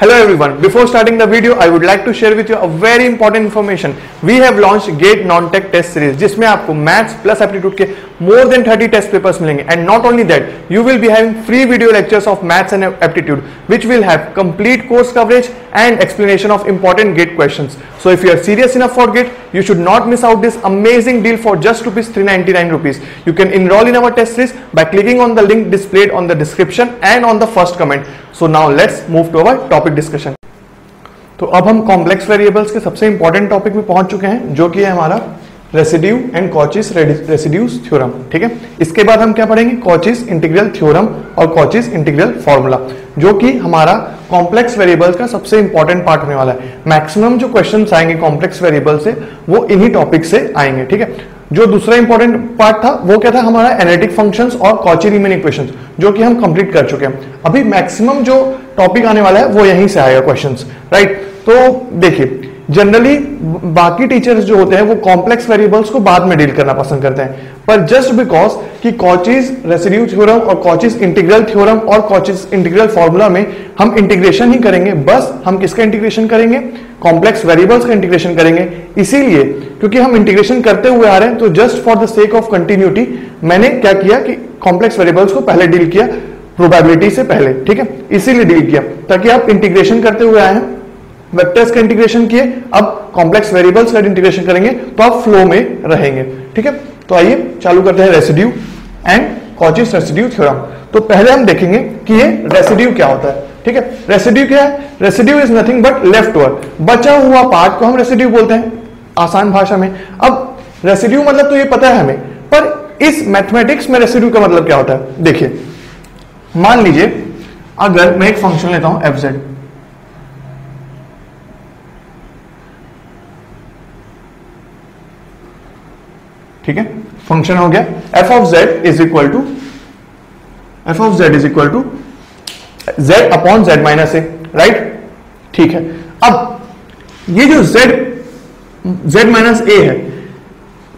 Hello everyone. Before starting the video, I would like to share with you a very important information. We have launched GATE Non-Tech Test Series, जिसमें आपको maths plus aptitude के more than 30 test papers मिलेंगे and not only that you will be having free video lectures of maths and aptitude which will have complete course coverage and explanation of important GATE questions. So if you are serious enough for GATE, you should not miss out this amazing deal for just rupees 399 rupees. You can enroll in our test series by clicking on the link displayed on the description and on the first comment. So now let's move to our topic discussion. तो अब हम complex variables के सबसे important topic में पहुँच चुके हैं, जो कि है हमारा residue and Cauchy's residues theorem ठीक है? इसके बाद हम क्या पढ़ेंगे? कॉचिस इंटीग्रल थ्योरम और कॉचिस इंटीग्रल फॉर्मूला जो कि हमारा कॉम्प्लेक्स वेरिएबल्स का सबसे इंपॉर्टेंट पार्ट होने वाला है। मैक्सिमम जो क्वेश्चन आएँगे कॉम्प्लेक्स वेरिएबल से, वो इन्हीं टॉपिक से आएँगे, ठीक है? जो दूसरा इंपॉर्टेंट पार्ट था, वो क्या था? हमारा एनालिटिक फ़ंक्शंस और कॉची रीमेन इक्वेशंस जो कि हम कंप्लीट कर चुके हैं। अभी मैक्सिमम जो टॉपिक आने वाला है, वो यहीं से आएगा क्वेश्चंस राइट तो देखिए जनरली बाकी टीचर्स जो होते हैं, वो कॉम्प्लेक्स वेरिएबल्स को बाद में डील करना पसंद करते हैं। पर जस्ट बिकॉज़ कि कॉचिस रेसिड्यू थ्योरम और कॉचिस इंटीग्रल थ्योरम और कॉचिस इंटीग्रल फॉर्मूला में हम इंटीग्रेशन ही करेंगे, बस हम किसका इंटीग्रेशन करेंगे? कॉम्प्लेक्स वेरिएबल्स का इंटीग्रेशन करेंगे। इसीलिए, क्योंकि हम इंटीग्रेशन करते हुए आ रहे हैं तो just for the sake of continuity मैंने क्या किया कि कॉम्प्लेक्स वेरिएबल्स को पहले डील किया प्रोबेबिलिटी से पहले, ठीक है? इसीलिए डील किया, ताकि आप इंटीग्रेशन करते हुए आए हैं वेक्टर्स का इंटीग्रेशन किए, अब कॉम्प्लेक्स वेरिएबल्स का इंटीग्रेशन करेंगे तो आप फ्लो में रहेंगे, ठीक है? तो आइए चालू करते हैं residue and Cauchy's residue theorem. तो पहले हम देखेंगे कि ये रेसिड्यू क्या होता है, ठीक है? रेसिड्यू क्या है? Residue is nothing but left over बचा हुआ पार्ट को हम रेसिड्यू बोलते हैं, आसान भाषा में। अब रेसिड्यू मतलब तो ये पता है हमें, पर इस मैथमेटिक्स में रेसिड्यू का मतलब क्या होता है? देखिए, मान लीजिए, अगर मैं एक फ़ंक्शन लेता हूँ एफ़ जेड ठीक है? फ़ंक्शन हो गया। F of Z is equal to F of Z is equal to Z upon Z minus A right ठीक है। अब, ये जो जेड जेड माइनस ए है,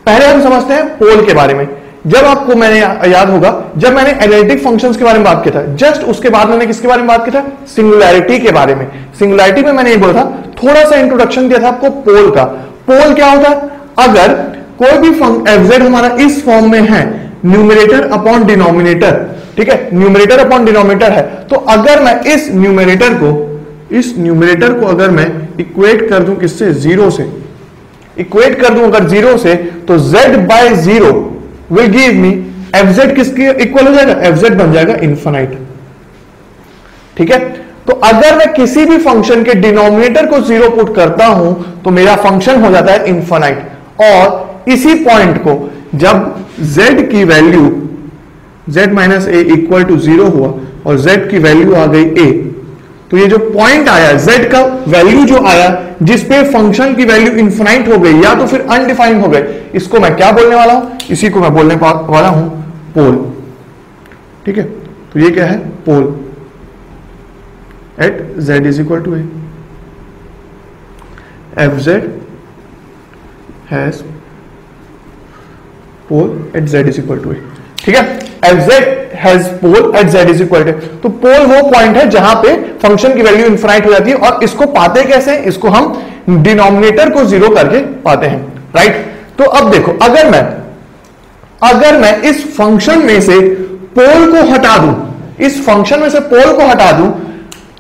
पहले हम समझते हैं पोल के बारे में। जब आपको मैंने याद होगा, जब मैंने एनालिटिक फ़ंक्शंस के बारे में बात किया था जस्ट उसके बाद मैंने किसके बारे में बात किया था? सिंगुलैरिटी के बारे में। सिंगुलैरिटी में मैंने ये बोला था, थोड़ा सा इंट्रोडक्शन दिया था आपको पोल का। पोल क्या होता है? अगर कोई भी एफ़ जेड हमारा इस फॉर्म में है न्यूमिनेटर अपॉन डिनोमिनेटर ठीक है? न्यूमिनेटर अपॉन डिनोमिनेटर है। तो अगर मैं इस न्यूमिनेटर को, इस न्यूमिनेटर को अगर मैं इक्वेट कर दूँ किससे? ज़ीरो से। इक्वेट कर दूँ अगर ज़ीरो से तो z by zero will give me F Z किसके इक्वल हो जाएगा? एफ़ जेड बन जाएगा इन्फानाइट ठीक है? तो अगर मैं किसी भी फ़ंक्शन के डिनोमिनेटर को ज़ीरो पुट करता हूँ तो मेरा फ़ंक्शन हो जाता है इन्फानाइट और इसी पॉइंट को जब z की value z minus A equal to zero हुआ और z की वैल्यू आ गई a तो ये जो पॉइंट आया, z का वैल्यू जो आया जिसपे फ़ंक्शन की वैल्यू इन्फाइनाइट हो गई या तो फिर अनडिफाइंड हो गए, इसको मैं क्या बोलने वाला हूँ? इसी को मैं बोलने वाला हूँ पोल ठीक है? तो ये क्या है? Pole at z is equal to A F Z has pole at Z is equal to A ठीक है? F Z has pole at Z is equal to तो पोल वो पॉइंट है जहाँ पे फ़ंक्शन की वैल्यू इन्फाइनाइट हो जाती है और इसको पाते कैसे इसको हम डिनोमिनेटर को ज़ीरो करके पाते हैं राइट तो अब देखो, अगर मैं अगर मैं इस फ़ंक्शन में से पोल को हटा दूँ, इस फ़ंक्शन में से पोल को हटा दूँ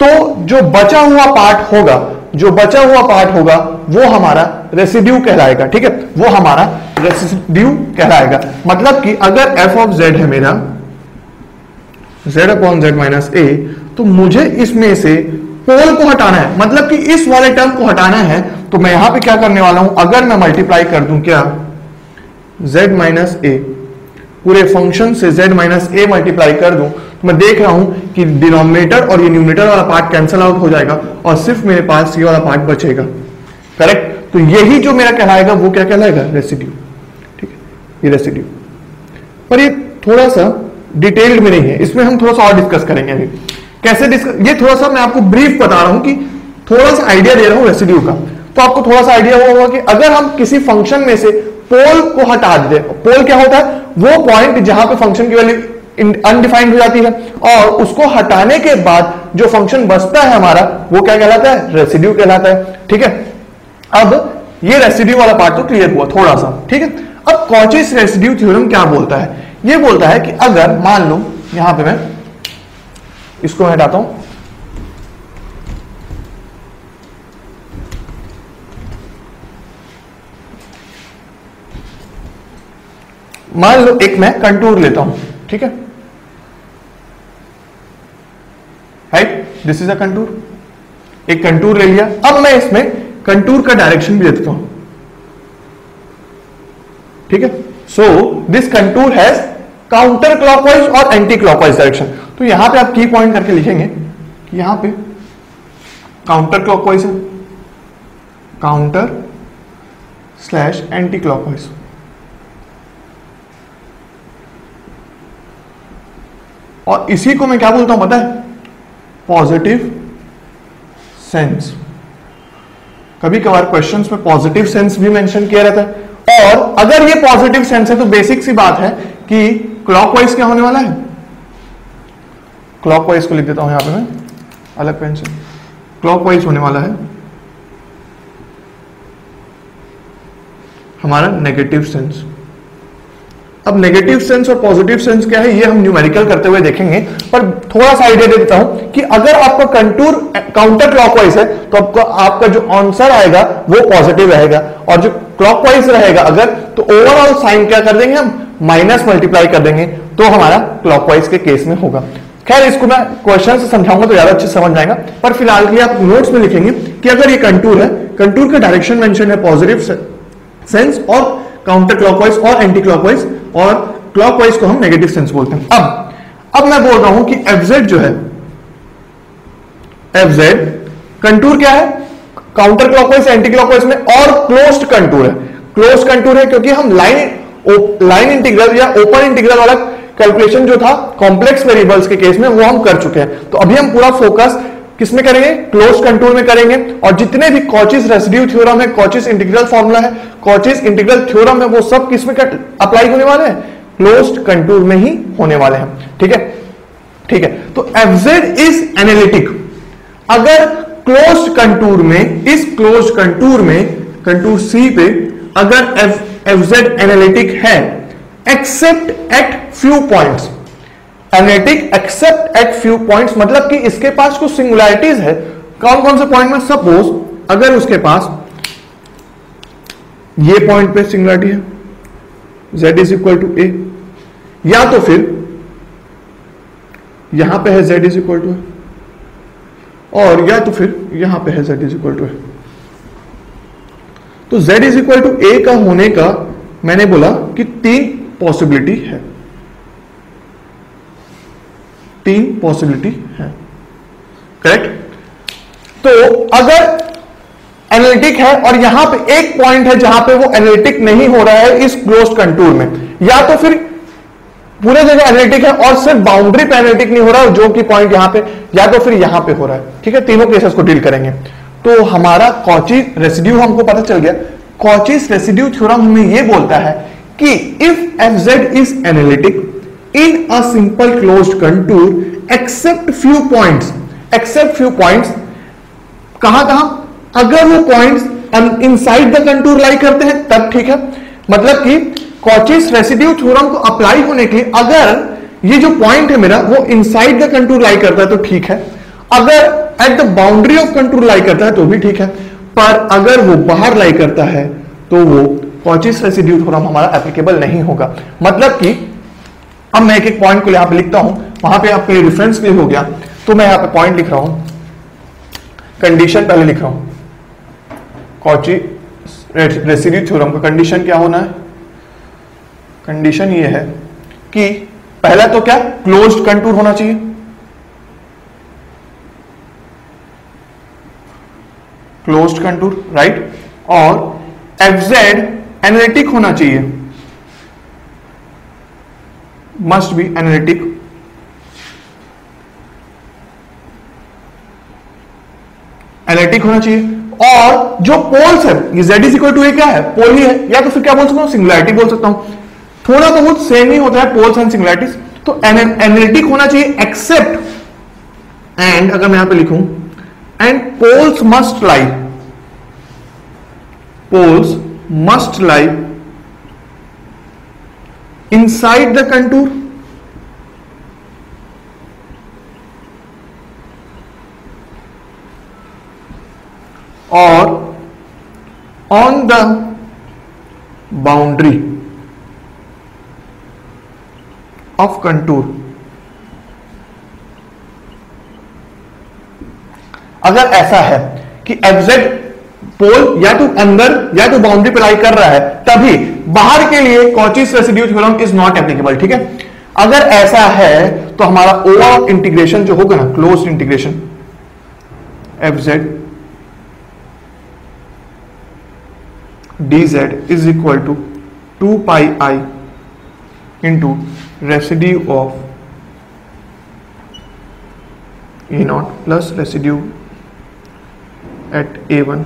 तो जो बचा हुआ पार्ट होगा जो बचा हुआ पार्ट होगा, वो हमारा रेसिड्यू कहलाएगा, ठीक है? वो हमारा रेसिड्यू कहलाएगा। मतलब कि अगर एफ़ ऑफ़ जेड है मेरा Z upon Z minus A तो मुझे इसमें से पोल को हटाना है। मतलब कि इस वाले टर्म को हटाना है तो मैं यहाँ पे क्या करने वाला हूँ? अगर मैं मल्टीप्लाई कर दूँ क्या? z माइनस ए पूरे फ़ंक्शन से z माइनस ए मल्टीप्लाई कर दूँ। मैं देख रहा हूँ कि डिनोमिनेटर और ये न्यूमिनेटर वाला पार्ट कैंसिल आउट हो जाएगा और सिर्फ़ मेरे पास ये वाला पार्ट बचेगा। करेक्ट तो यही जो मेरा कहलाएगा, वो क्या कहलाएगा? रेसिड्यू ठीक है? ये रेसिड्यू पर ये थोड़ा सा डिटेल्ड में नहीं है। इसमें हम थोड़ा सा और डिस्कस करेंगे अभी। कैसे डिस्कस ये थोड़ा सा मैं आपको ब्रीफ बता रहा हूँ कि थोड़ा सा आइडिया दे रहा हूँ रेसिड्यू का। तो आपको थोड़ा सा आइडिया हुआ होगा कि अगर हम किसी फ़ंक्शन में से पोल को हटा दे पोल क्या होता है? वो पॉइंट जहाँ पे फ़ंक्शन की वैल्यू अनडिफाइंड हो जाती है। और उसको हटाने के बाद जो फ़ंक्शन बचता है हमारा, वो क्या कहलाता है? रेसिड्यू कहलाता है। ठीक है? अब ये रेसिड्यू वाला पार्ट तो क्लियर हुआ थोड़ा सा ठीक है? अब कॉचिस रेसिड्यू थ्योरम क्या बोलता है? ये बोलता है कि अगर, मान लो, यहाँ पे मैं इसको हटाता हूँ। मान लो एक मैं कंटूर लेता हूँ। ठीक है? Right this is a contour एक कंटूर ले लिया। अब मैं इसमें कंटूर का डायरेक्शन भी देता हूँ। ठीक है? So this contour has counter clockwise और एंटी क्लॉकवाइज डायरेक्शन तो यहाँ पे आप की पॉइंट करके लिखेंगे कि यहाँ पे काउंटर क्लॉकवाइज है। काउंटर स्लैश एंटी क्लॉकवाइज और इसी को मैं क्या बोलता हूँ, पता है? पॉजिटिव सेंस कभी कभार क्वेश्चंस में पॉजिटिव सेंस भी मेंशन किया रहता है। और अगर ये पॉजिटिव सेंस है तो बेसिक सी बात है कि क्लॉकवाइज क्या होने वाला है? क्लॉकवाइज को लिख देता हूँ यहाँ पे मैं, अलग पेन से क्लॉकवाइज होने वाला है हमारा नेगेटिव सेंस अब नेगेटिव सेंस और पॉजिटिव सेंस क्या है, ये हम न्यूमेरिकल करते हुए देखेंगे। पर थोड़ा सा आइडिया दे देता हूँ कि अगर आपका कंटूर काउंटर क्लॉकवाइज है तो आपका आपका जो आंसर आएगा, वो पॉजिटिव रहेगा। और जो क्लॉकवाइज रहेगा अगर तो ओवरऑल साइन क्या कर देंगे हम? माइनस मल्टीप्लाई कर देंगे। तो हमारा क्लॉकवाइज के केस में होगा। खैर, इसको मैं क्वेश्चन से समझाऊँगा तो ज़्यादा अच्छे समझ जाएगा पर फ़िलहाल के लिए आप नोट्स में लिखेंगे कि अगर ये कंटूर है कंटूर का डायरेक्शन मेंशन है पॉजिटिव सेंस और काउंटर क्लॉकवाइज और एंटी क्लॉकवाइज और क्लॉकवाइज को हम नेगेटिव सेंस बोलते हैं। अब अब मैं बोल रहा हूँ कि एफ़ जो है एफ़ कंटूर क्या है? काउंटर क्लॉकवाइज एंटी क्लॉकवाइज में और क्लोज्ड कंटूर है। क्लोज कंटूर है क्योंकि हम लाइन लाइन इंटीग्रल या ओपन इंटीग्रल वाला कैलकुलेशन जो था कॉम्प्लेक्स वेरिएबल्स के केस में, वो हम कर चुके हैं। तो अभी हम पूरा फोकस किसमें करेंगे? क्लोज कंटूर में करेंगे। और जितने भी कॉचिस रेसिड्यू थ्योरम है कॉचिस इंटीग्रल फॉर्मूला है कॉचिस इंटीग्रल थ्योरम है, वो सब किसमें अप्लाई होने वाले हैं? क्लोज कंटूर में ही होने वाले हैं। ठीक है? ठीक है। तो एफ़ इज़ एनालिटिक अगर क्लोज कंटूर में, इस क्लोज कंटूर में कंटूर सी पे, अगर एफ़ एफ़ एनालिटिक है except at few points analytic except at few points मतलब कि इसके पास कुछ सिंगुलरिटीज है। कौन कौन से पॉइंट में? सपोज़ अगर उसके पास ये पॉइंट पे सिंगुलरिटी है। Z is equal to A या तो फिर यहाँ पे है z इज़ इक्वल टू और या तो फिर यहाँ पे है z इज़ इक्वल टू तो z is equal to A का होने का मैंने बोला कि तीन पॉसिबिलिटी है। तीन पॉसिबिलिटी है। करेक्ट तो अगर एनालिटिक है और यहाँ पे एक पॉइंट है जहाँ पे वो एनालिटिक नहीं हो रहा है इस क्लोज कंटूर में। या तो फिर पूरे जगह एनालिटिक है और सिर्फ़ बाउंड्री पे एनालिटिक नहीं हो रहा है जो कि पॉइंट यहाँ पे, या तो फिर यहाँ पे हो रहा है। ठीक है? तीनों केसेस को डील करेंगे। तो हमारा कॉची रेसिड्यू हमको पता चल गया। कॉचिस रेसिड्यू थ्योरम हमें यह बोलता है कि if f z is analytic in a simple closed contour, except few points, except few points कहाँ कहाँ अगर वो points inside the contour lie करते हैं, तब ठीक है। मतलब कि कॉचिस रेसिड्यू थ्योरम को अप्लाई होने के लिए अगर ये जो पॉइंट है मेरा, वो इनसाइड द कंटूर लाई करता है तो ठीक है। अगर at the boundary of contour lie करता है तो भी ठीक है। पर अगर वो बाहर लाई करता है तो वो कॉचिस रेसिड्यू थ्योरम हमारा एप्लीकेबल नहीं होगा। मतलब कि अब मैं एक एक पॉइंट को यहाँ पे लिखता हूँ, वहाँ पे आपके रेफरेंस भी हो गया। तो मैं यहाँ पे पॉइंट लिख रहा हूँ। कंडीशन पहले लिख रहा हूँ। कॉची रेसिड्यू थ्योरम का कंडीशन क्या होना है? कंडीशन ये है कि पहला तो क्या? क्लोज्ड कंटूर होना चाहिए। क्लोज्ड कंटूर राइट और एफजेड एनालिटिक होना चाहिए। मस्ट be analytic एनालिटिक होना चाहिए। और जो पोल्स है, ये z is equal to a क्या है? पोल ही है। या तो फिर क्या बोल सकता हूँ? सिंगुलरिटी बोल सकता हूँ। थोड़ा तो बहुत सेम ही होता है पोल्स एंड सिंगुलरिटीज तो एनालिटिक होना चाहिए एक्सेप्ट एंड अगर मैं यहाँ पे लिखूं and poles must lie poles must lie inside the contour or on the boundary of contour. अगर ऐसा है कि एफजेड पोल या तो अंदर या तो बाउंड्री पे लाई कर रहा है, तभी बाहर के लिए Cauchy's residue theorem is not applicable ठीक है? अगर ऐसा है तो हमारा ओवर इंटीग्रेशन जो होगा ना close integration f is equal to two pi i into residue of a naught plus residue at a one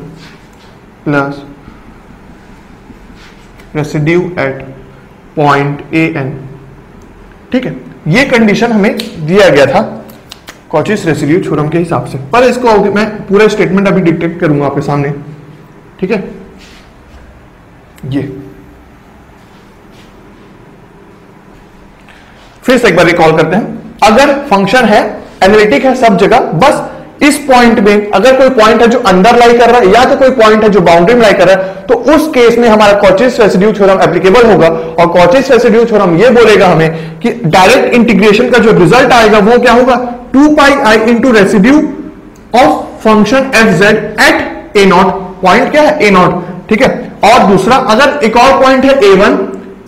plus residue at point a n ठीक है? ये कंडीशन हमें दिया गया था कॉचिस रेसिड्यू थ्योरम के हिसाब से। पर इसको मैं पूरा स्टेटमेंट अभी डिटेक्ट करूँगा आपके सामने। ठीक है? ये फिर से एक बार रिकॉल करते हैं। अगर फ़ंक्शन है एनालिटिक है सब जगह, बस इस पॉइंट में अगर कोई पॉइंट है जो अंदर लाई कर रहा है, या तो कोई पॉइंट है जो बाउंड्री में लाई कर रहा है तो उस केस में हमारा कॉचिस रेसिड्यू थ्योरम एप्लीकेबल होगा। और कॉचिस रेसिड्यू थ्योरम ये बोलेगा हमें कि डायरेक्ट इंटीग्रेशन का जो रिज़ल्ट आएगा, वो क्या होगा? Two pi i into residue of function f z at a naught point क्या है? ए नॉट ठीक है? और दूसरा, अगर एक और पॉइंट है a one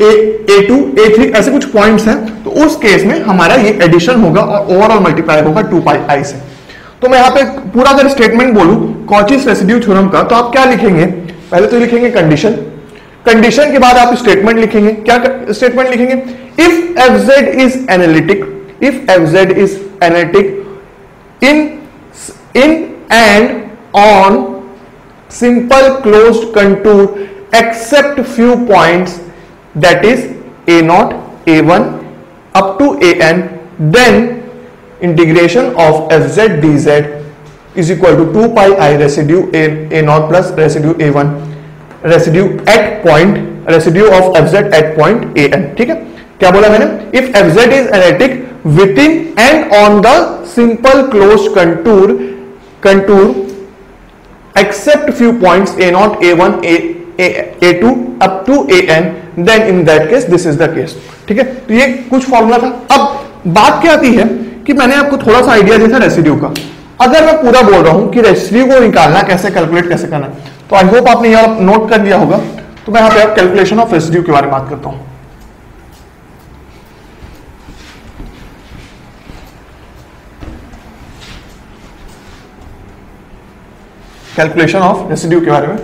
a two a three ऐसे कुछ पॉइंट्स हैं तो उस केस में हमारा ये एडिशन होगा और ओवरऑल मल्टीप्लाई होगा टू पाई आई से। तो मैं यहाँ पे पूरा अगर स्टेटमेंट बोलूँ कॉचिस रेसिड्यू थ्योरम का तो आप क्या लिखेंगे? पहले तो लिखेंगे कंडीशन कंडीशन के बाद आप स्टेटमेंट लिखेंगे। क्या स्टेटमेंट लिखेंगे? If f z is analytic if f z is analytic in in and on simple close contour except few point that is a naught a one up to a n then integration of f z d z is equal to two pi i residue a naught plus residue a one residue at point residue of f z at point a n ठीक है? क्या बोला मैंने? If f z is analytic with in and on the simple close contour contour except few points, a naught a1 a a a2 up to an then in that case, this is the case. ठीक है? तो ये कुछ formula था। अब बात क्या आती है कि मैंने आपको थोड़ा सा आइडिया दिया था रेसिड्यू का। अगर मैं पूरा बोल रहा हूँ कि रेसिड्यू को निकालना, कैसे कैलकुलेट कैसे करना है तो आई होप आपने यहाँ नोट कर लिया होगा। तो मैं यहाँ पे आप कैलकुलेशन ऑफ़ रेसिड्यू के बारे में बात करता हूँ। कैलकुलेशन ऑफ़ रेसिड्यू के बारे में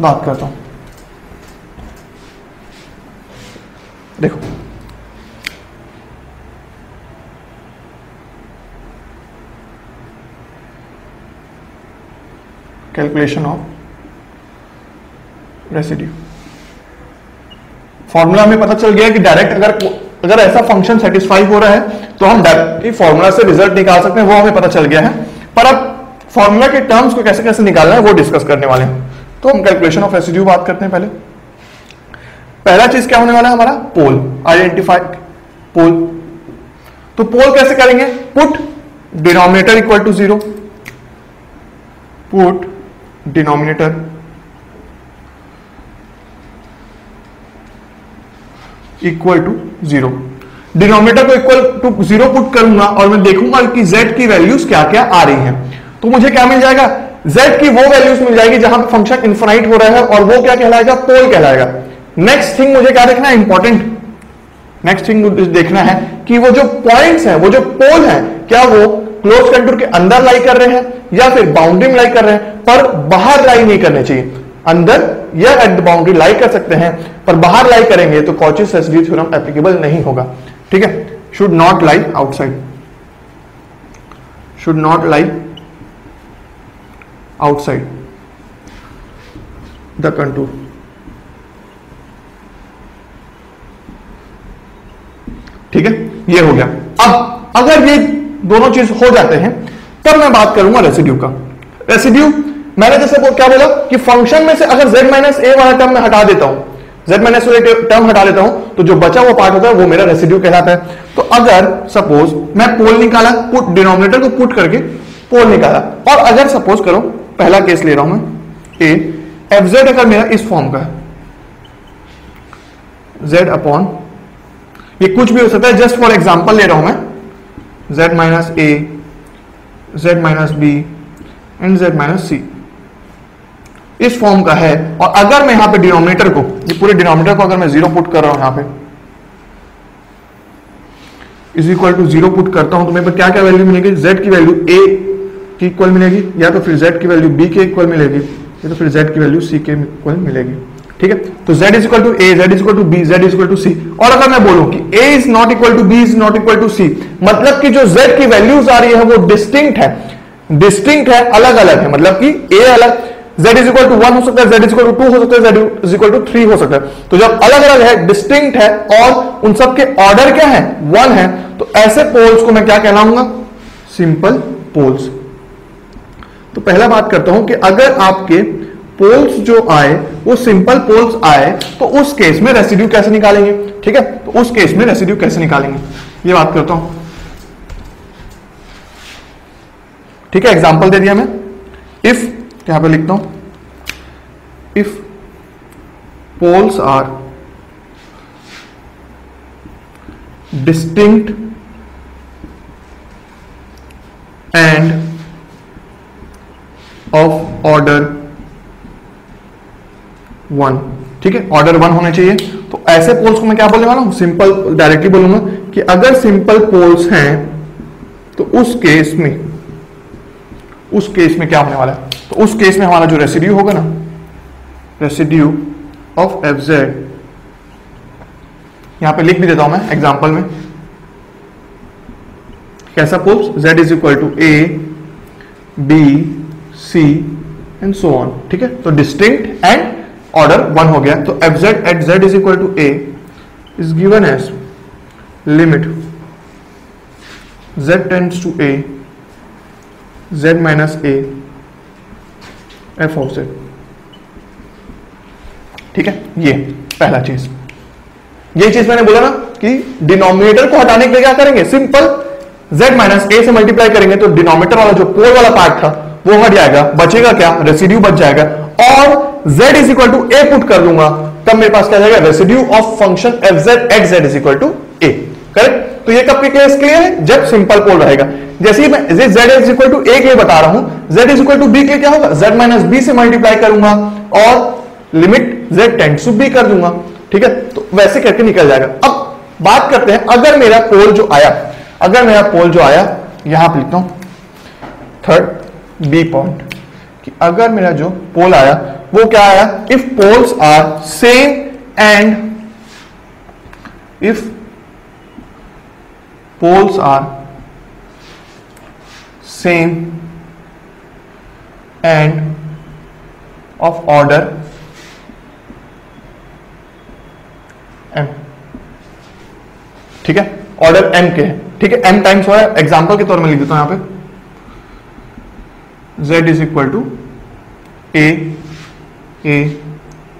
बात करता हूँ। देखो। कैलकुलेशन ऑफ़ रेसिड्यू फॉर्मूला हमें पता चल गया कि डायरेक्ट अगर अगर ऐसा फ़ंक्शन सेटिस्फाई हो रहा है तो हम डायरेक्टली फॉर्मूला से रिज़ल्ट निकाल सकते हैं, वो हमें पता चल गया है। पर अब फॉर्मूला के टर्म्स को कैसे कैसे निकालना है, वो डिस्कस करने वाले हैं। तो हम कैलकुलेशन ऑफ़ रेसिड्यू बात करते हैं पहले। पहला चीज़ क्या होने वाला है हमारा? पोल आइडेंटिफाई पोल तो पोल कैसे करेंगे? Put denominator equal to zero put denominator equal to zero denominator को इक्वल टू ज़ीरो पुट करूँगा और मैं देखूँगा कि z की वैल्यूज़ क्या क्या आ रही हैं। तो मुझे क्या मिल जाएगा? Z की वो वैल्यूज़ मिल जाएगी जहाँ पे फ़ंक्शन इन्फाइट हो रहा है और वो क्या कहलाएगा? पोल कहलाएगा। नेक्स्ट थिंग मुझे क्या देखना है? इंपॉर्टेंट नेक्स्ट थिंग देखना है कि वो जो पॉइंट्स हैं, वो जो पोल हैं, क्या वो क्लोज कंटूर के अंदर लाई कर रहे हैं या फिर बाउंड्री में लाई कर रहे हैं? पर बाहर लाई नहीं करने चाहिए। अंदर या एट द बाउंड्री लाई कर सकते हैं, पर बाहर लाई करेंगे तो कॉचिस थ्योरम एप्लीकेबल नहीं होगा। ठीक है? Should not lie outside should not lie outside the contour ठीक है? ये हो गया। अब अगर ये दोनों चीज़ हो जाते हैं, तब मैं बात करूँगा रेसिड्यू का। रेसिड्यू मैंने जैसे क्या बोला कि फ़ंक्शन में से अगर z माइनस ए वाला टर्म मैं हटा देता हूँ, z माइनस टर्म हटा देता हूँ तो जो बचा हुआ पार्ट होता है वो मेरा रेसिड्यू कहलाता है। तो अगर सपोज़ मैं पोल निकाला पुट डिनोमिनेटर को पुट करके पोल निकाला, और अगर सपोज़ करो पहला केस ले रहा हूँ मैं। ए एफ़ जेड अगर मेरा इस फॉर्म का है। Z अपॉन ये कुछ भी हो सकता है जस्ट फॉर एग्जांपल ले रहा हूँ मैं। Z minus a z minus b and z minus c इस फॉर्म का है, और अगर मैं यहाँ पे डिनोमिनेटर को, ये पूरे डिनोमिनेटर को अगर मैं ज़ीरो पुट कर रहा हूँ यहाँ पे is equal to zero put करता हूँ तो मेरे को क्या क्या वैल्यू मिलेगी? जेड की वैल्यू a की इक्वल मिलेगी, या तो फिर जेड की वैल्यू बी के इक्वल मिलेगी, या तो फिर z की वैल्यू c के इक्वल मिलेगी। ठीक है? तो z is equal to a, z is equal to b, z is equal to c और अगर मैं बोलूँ कि a is not equal to b is not equal to c मतलब कि जो z की वैल्यूज़ आ रही है, वो डिस्टिंक्ट है। डिस्टिंक्ट है अलग अलग है। मतलब कि a अलग, z is equal to one हो सकता है, z is equal to two हो सकता है, z is equal to three हो सकता है। तो जब अलग अलग है डिस्टिंक्ट है, और उन सब के ऑर्डर क्या है? वन है। तो ऐसे पोल्स को मैं क्या कहलाऊँगा? सिंपल पोल्स तो पहला बात करता हूँ कि अगर आपके पोल्स जो आए, वो सिंपल पोल्स आए तो उस केस में रेसिड्यू कैसे निकालेंगे? ठीक है? तो उस केस में रेसिड्यू कैसे निकालेंगे? ये बात करता हूँ। ठीक है? एग्जांपल दे दिया मैं। इफ़ यहाँ पे लिखता हूँ। If poles are distinct and of order one ठीक है? ऑर्डर वन होने चाहिए। तो ऐसे पोल्स को मैं क्या बोलने वाला हूँ? सिंपल डायरेक्टली बोलूँगा कि अगर सिंपल पोल्स हैं तो उस केस में, उस केस में क्या होने वाला है? तो उस केस में हमारा जो रेसिड्यू होगा ना रेसिड्यू ऑफ़ एफ़ जेड यहाँ पे लिख भी देता हूँ मैं एग्जांपल में। कैसा poles z is equal to a b c and so on ठीक है? तो डिस्टिंक्ट एंड ऑर्डर वन हो गया। तो f z at z is equal to a is given as limit z tends to a z minus a f of z ठीक है? ये पहला चीज़। ये चीज़ मैंने बोला ना कि डिनोमिनेटर को हटाने के लिए क्या करेंगे? सिंपल z माइनस ए से मल्टीप्लाई करेंगे तो डिनोमिनेटर वाला जो पोल वाला पार्ट था वो हट जाएगा, बचेगा क्या? रेसिड्यू बच जाएगा। और z is equal to a put कर दूँगा। तब मेरे पास क्या जाएगा? Residue of function f z x z is equal to a correct तो ये कब के केस क्लियर है? जब सिंपल पोल रहेगा। जैसे मैं z is equal to a के लिए बता रहा हूँ, z is equal to b के लिए क्या होगा? Z माइनस बी से मल्टीप्लाई करूँगा और limit z tends to b कर दूँगा। ठीक है? तो वैसे करके निकल जाएगा। अब बात करते हैं, अगर मेरा पोल जो आया, अगर मेरा पोल जो आया, यहाँ पर लिखता हूँ। थर्ड बी पॉइंट कि अगर मेरा जो पोल आया, वो क्या आया? If poles are same and if poles are same and of order m ठीक है? ऑर्डर एम के है। ठीक है एम टाइम्स हो रहा है। एग्ज़ाम्पल के तौर में लिख देता हूँ यहाँ पे। Z is equal to a a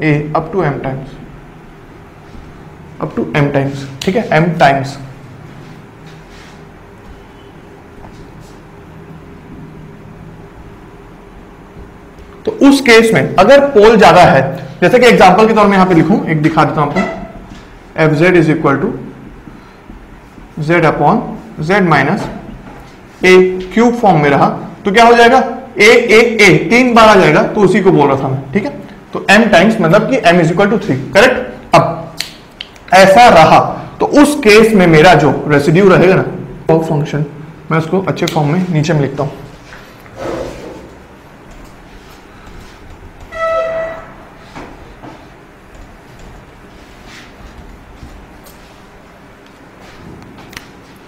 a up to m times up to m times ठीक है? M टाइम्स तो उस केस में अगर पोल ज़्यादा है, जैसे कि एग्जांपल के तौर में यहाँ पे लिखूं, एक दिखा देता हूँ आपको। F z is equal to z upon z minus a cube form में रहा तो क्या हो जाएगा? ए ए ए तीन बार आ जाएगा तो उसी को बोल रहा था मैं, ठीक है? तो एम टाइम्स मतलब कि m is equal to three correct अब, ऐसा रहा तो उस केस में मेरा जो रेसिड्यू रहेगा ना फ़ंक्शन मैं उसको अच्छे फॉर्म में नीचे में लिखता हूँ।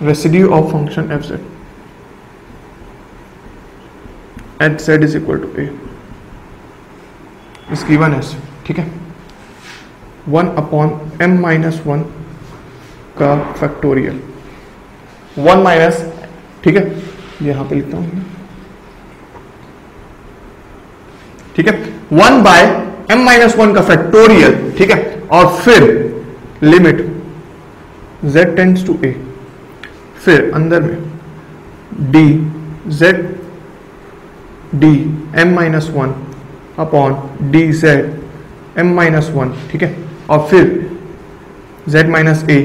Residue of function fz at z is equal to a. is given as ठीक है? One upon m minus one का फैक्टोरियल वन माइनस ठीक है? यहाँ पे लिखता हूँ। ठीक है? One by m minus one का फैक्टोरियल ठीक है? और फिर limit z tends to a फिर अंदर में d z d m minus one upon d z m minus one ठीक है? और फिर z minus a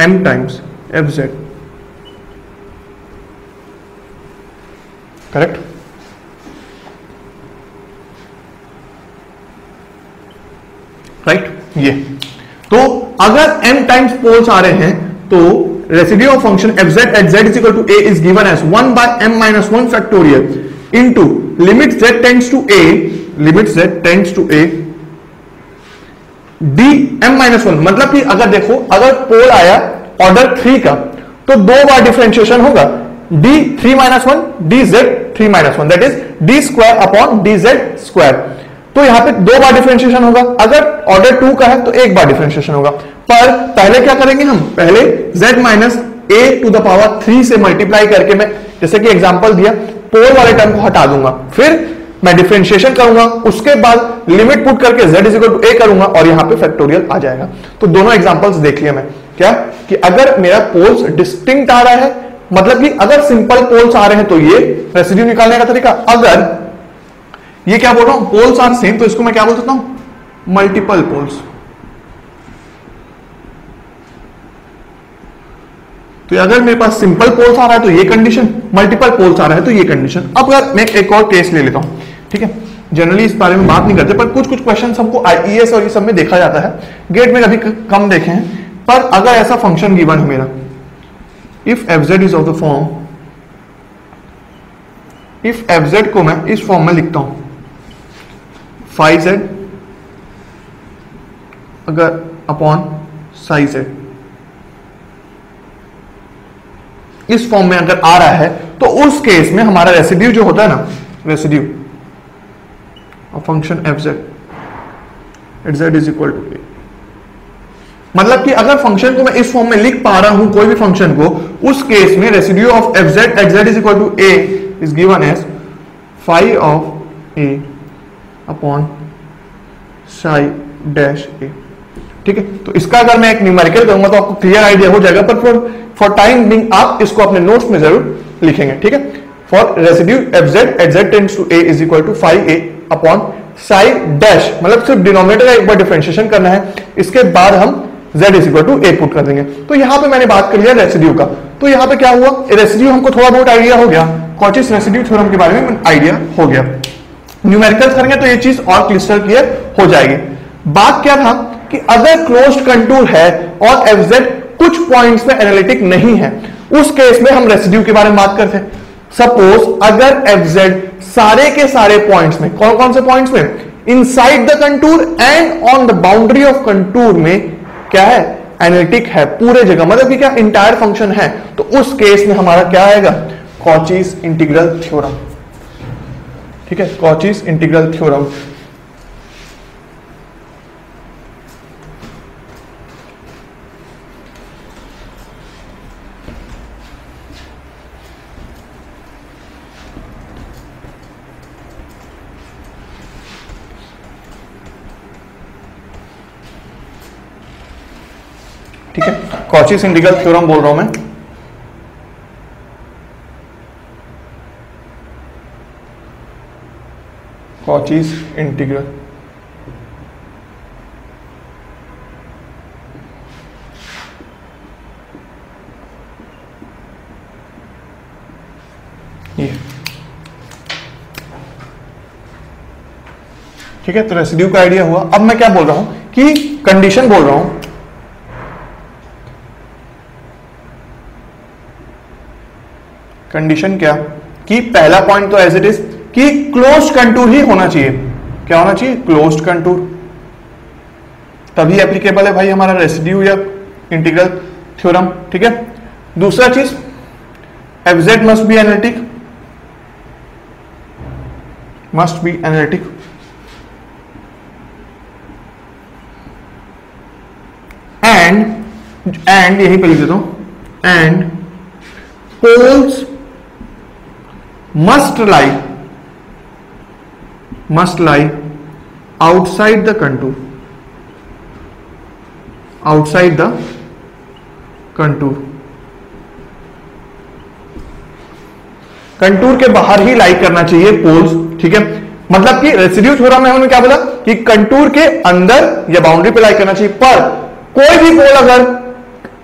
m times f z correct right ये तो अगर m टाइम्स पोल्स आ रहे हैं तो of function f z at z is equal to a is given as one by m minus one factorial into limit z tends to a limit z tends to a d m minus one मतलब कि अगर देखो, अगर पोल आया order three का तो दो बार डिफ्रेंशिएशन होगा। D three minus one d z three minus one that is d square upon d z square तो यहाँ पे दो बार डिफ्रेंशिएशन होगा। अगर ऑर्डर टू का है तो एक बार डिफ्रेंशिएशन होगा। पर पहले क्या करेंगे हम? पहले z minus a to the power three से मल्टीप्लाई करके मैं, जैसे कि एग्जांपल दिया पोल वाले टर्म को हटा दूँगा। फिर मैं डिफ्रेंशिएशन करूँगा, उसके बाद लिमिट पुट करके z इज़ टू ए करूँगा और यहाँ पे फैक्टोरियल आ जाएगा। तो दोनों एग्जांपल्स देख लिया मैं। क्या? कि अगर मेरा पोल्स डिस्टिंक्ट आ रहा है मतलब कि अगर सिंपल पोल्स आ रहे हैं तो ये रेसिड्यू निकालने का तरीका। अगर, ये क्या बोल रहा हूँ? पोल्स आर सेम तो इसको मैं क्या बोल सकता हूँ? मल्टीपल पोल्स तो अगर मेरे पास सिंपल पोल्स आ रहा है तो ये कंडीशन मल्टीपल पोल्स आ रहा है तो ये कंडीशन अब अगर मैं एक और केस ले लेता हूँ, ठीक है? जनरली इस बारे में बात नहीं करते, पर कुछ कुछ क्वेश्चन हमको आईईएस और ये सब में देखा जाता है। गेट में कभी कम देखे हैं, पर अगर ऐसा फ़ंक्शन गिवन है मेरा if f z is of the form if f z को मैं इस फॉर्म में लिखता हूँ फाइव जेड अगर अपॉन साइज़ जेड इस फॉर्म में अगर आ रहा है तो उस केस में हमारा रेसिड्यू जो होता है ना residue function f z at z is equal to a मतलब कि अगर फ़ंक्शन को मैं इस फॉर्म में लिख पा रहा हूँ, कोई भी फ़ंक्शन को, उस केस में residue of f z at z is equal to a is given as phi of a upon psi dash a ठीक है? तो इसका अगर मैं एक न्यूमेरिकल करूँगा तो आपको क्लियर आइडिया हो जाएगा पर फॉर फॉर टाइम बिंग आप इसको अपने नोट्स में ज़रूर लिखेंगे, ठीक है? For residue f z at z tends to a is equal to phi a upon psi dash मतलब सिर्फ़ डिनोमिनेटर का एक बार डिफरेंशिएशन करना है, इसके बाद हम z is equal to a put कर देंगे। तो यहाँ पे मैंने बात कर लिया रेसिड्यू का। तो यहाँ पे क्या हुआ? रेसिड्यू हमको थोड़ा बहुत आइडिया हो गया। कॉचिस रेसिड्यू थ्योरम के बारे में आइडिया हो गया। न्यूमेरिकल करेंगे तो ये चीज़ और क्लिस्टर क्लियर हो जाएगी। बात क्या था? कि अगर क्लोज्ड कंटूर है और एफजेड कुछ पॉइंट्स में एनालिटिक नहीं है, उस केस में हम रेसिड्यू के बारे में बात करते हैं। सपोज़ अगर एफ़ सारे के सारे पॉइंट्स में, कौन कौन से पॉइंट्स में? Inside the contour and on the boundary of contour में क्या है? एनालिटिक है, पूरे जगह मतलब कि क्या? इंटायर फ़ंक्शन है। तो उस केस में हमारा क्या आएगा? कॉचिस इंटीग्रल थ्योरम ठीक है? Cauchy's integral theorem Cauchy's integral theorem बोल रहा हूँ मैं। Cauchy's integral. ठीक है तो रेसिड्यू का आइडिया हुआ। अब मैं क्या बोल रहा हूँ कि कंडीशन बोल रहा हूँ। कंडीशन क्या? कि पहला पॉइंट तो एज इट इज़ कि क्लोज कंटूर ही होना चाहिए। क्या होना चाहिए? क्लोज कंटूर तभी एप्लीकेबल है भाई हमारा रेसिड्यू या इंटीग्रल थ्योरम ठीक है? दूसरा चीज़ f z must be analytic must be analytic and and यहीं पे लिख देता हूँ। And poles must lie must lie outside the contour outside the contour contour के बाहर ही लाई करना चाहिए पोल्स ठीक है? मतलब कि रेसिड्यू थ्योरम में हमने क्या बोला? कि कंटूर के अंदर या बाउंड्री पे लाई करना चाहिए। पर कोई भी पोल अगर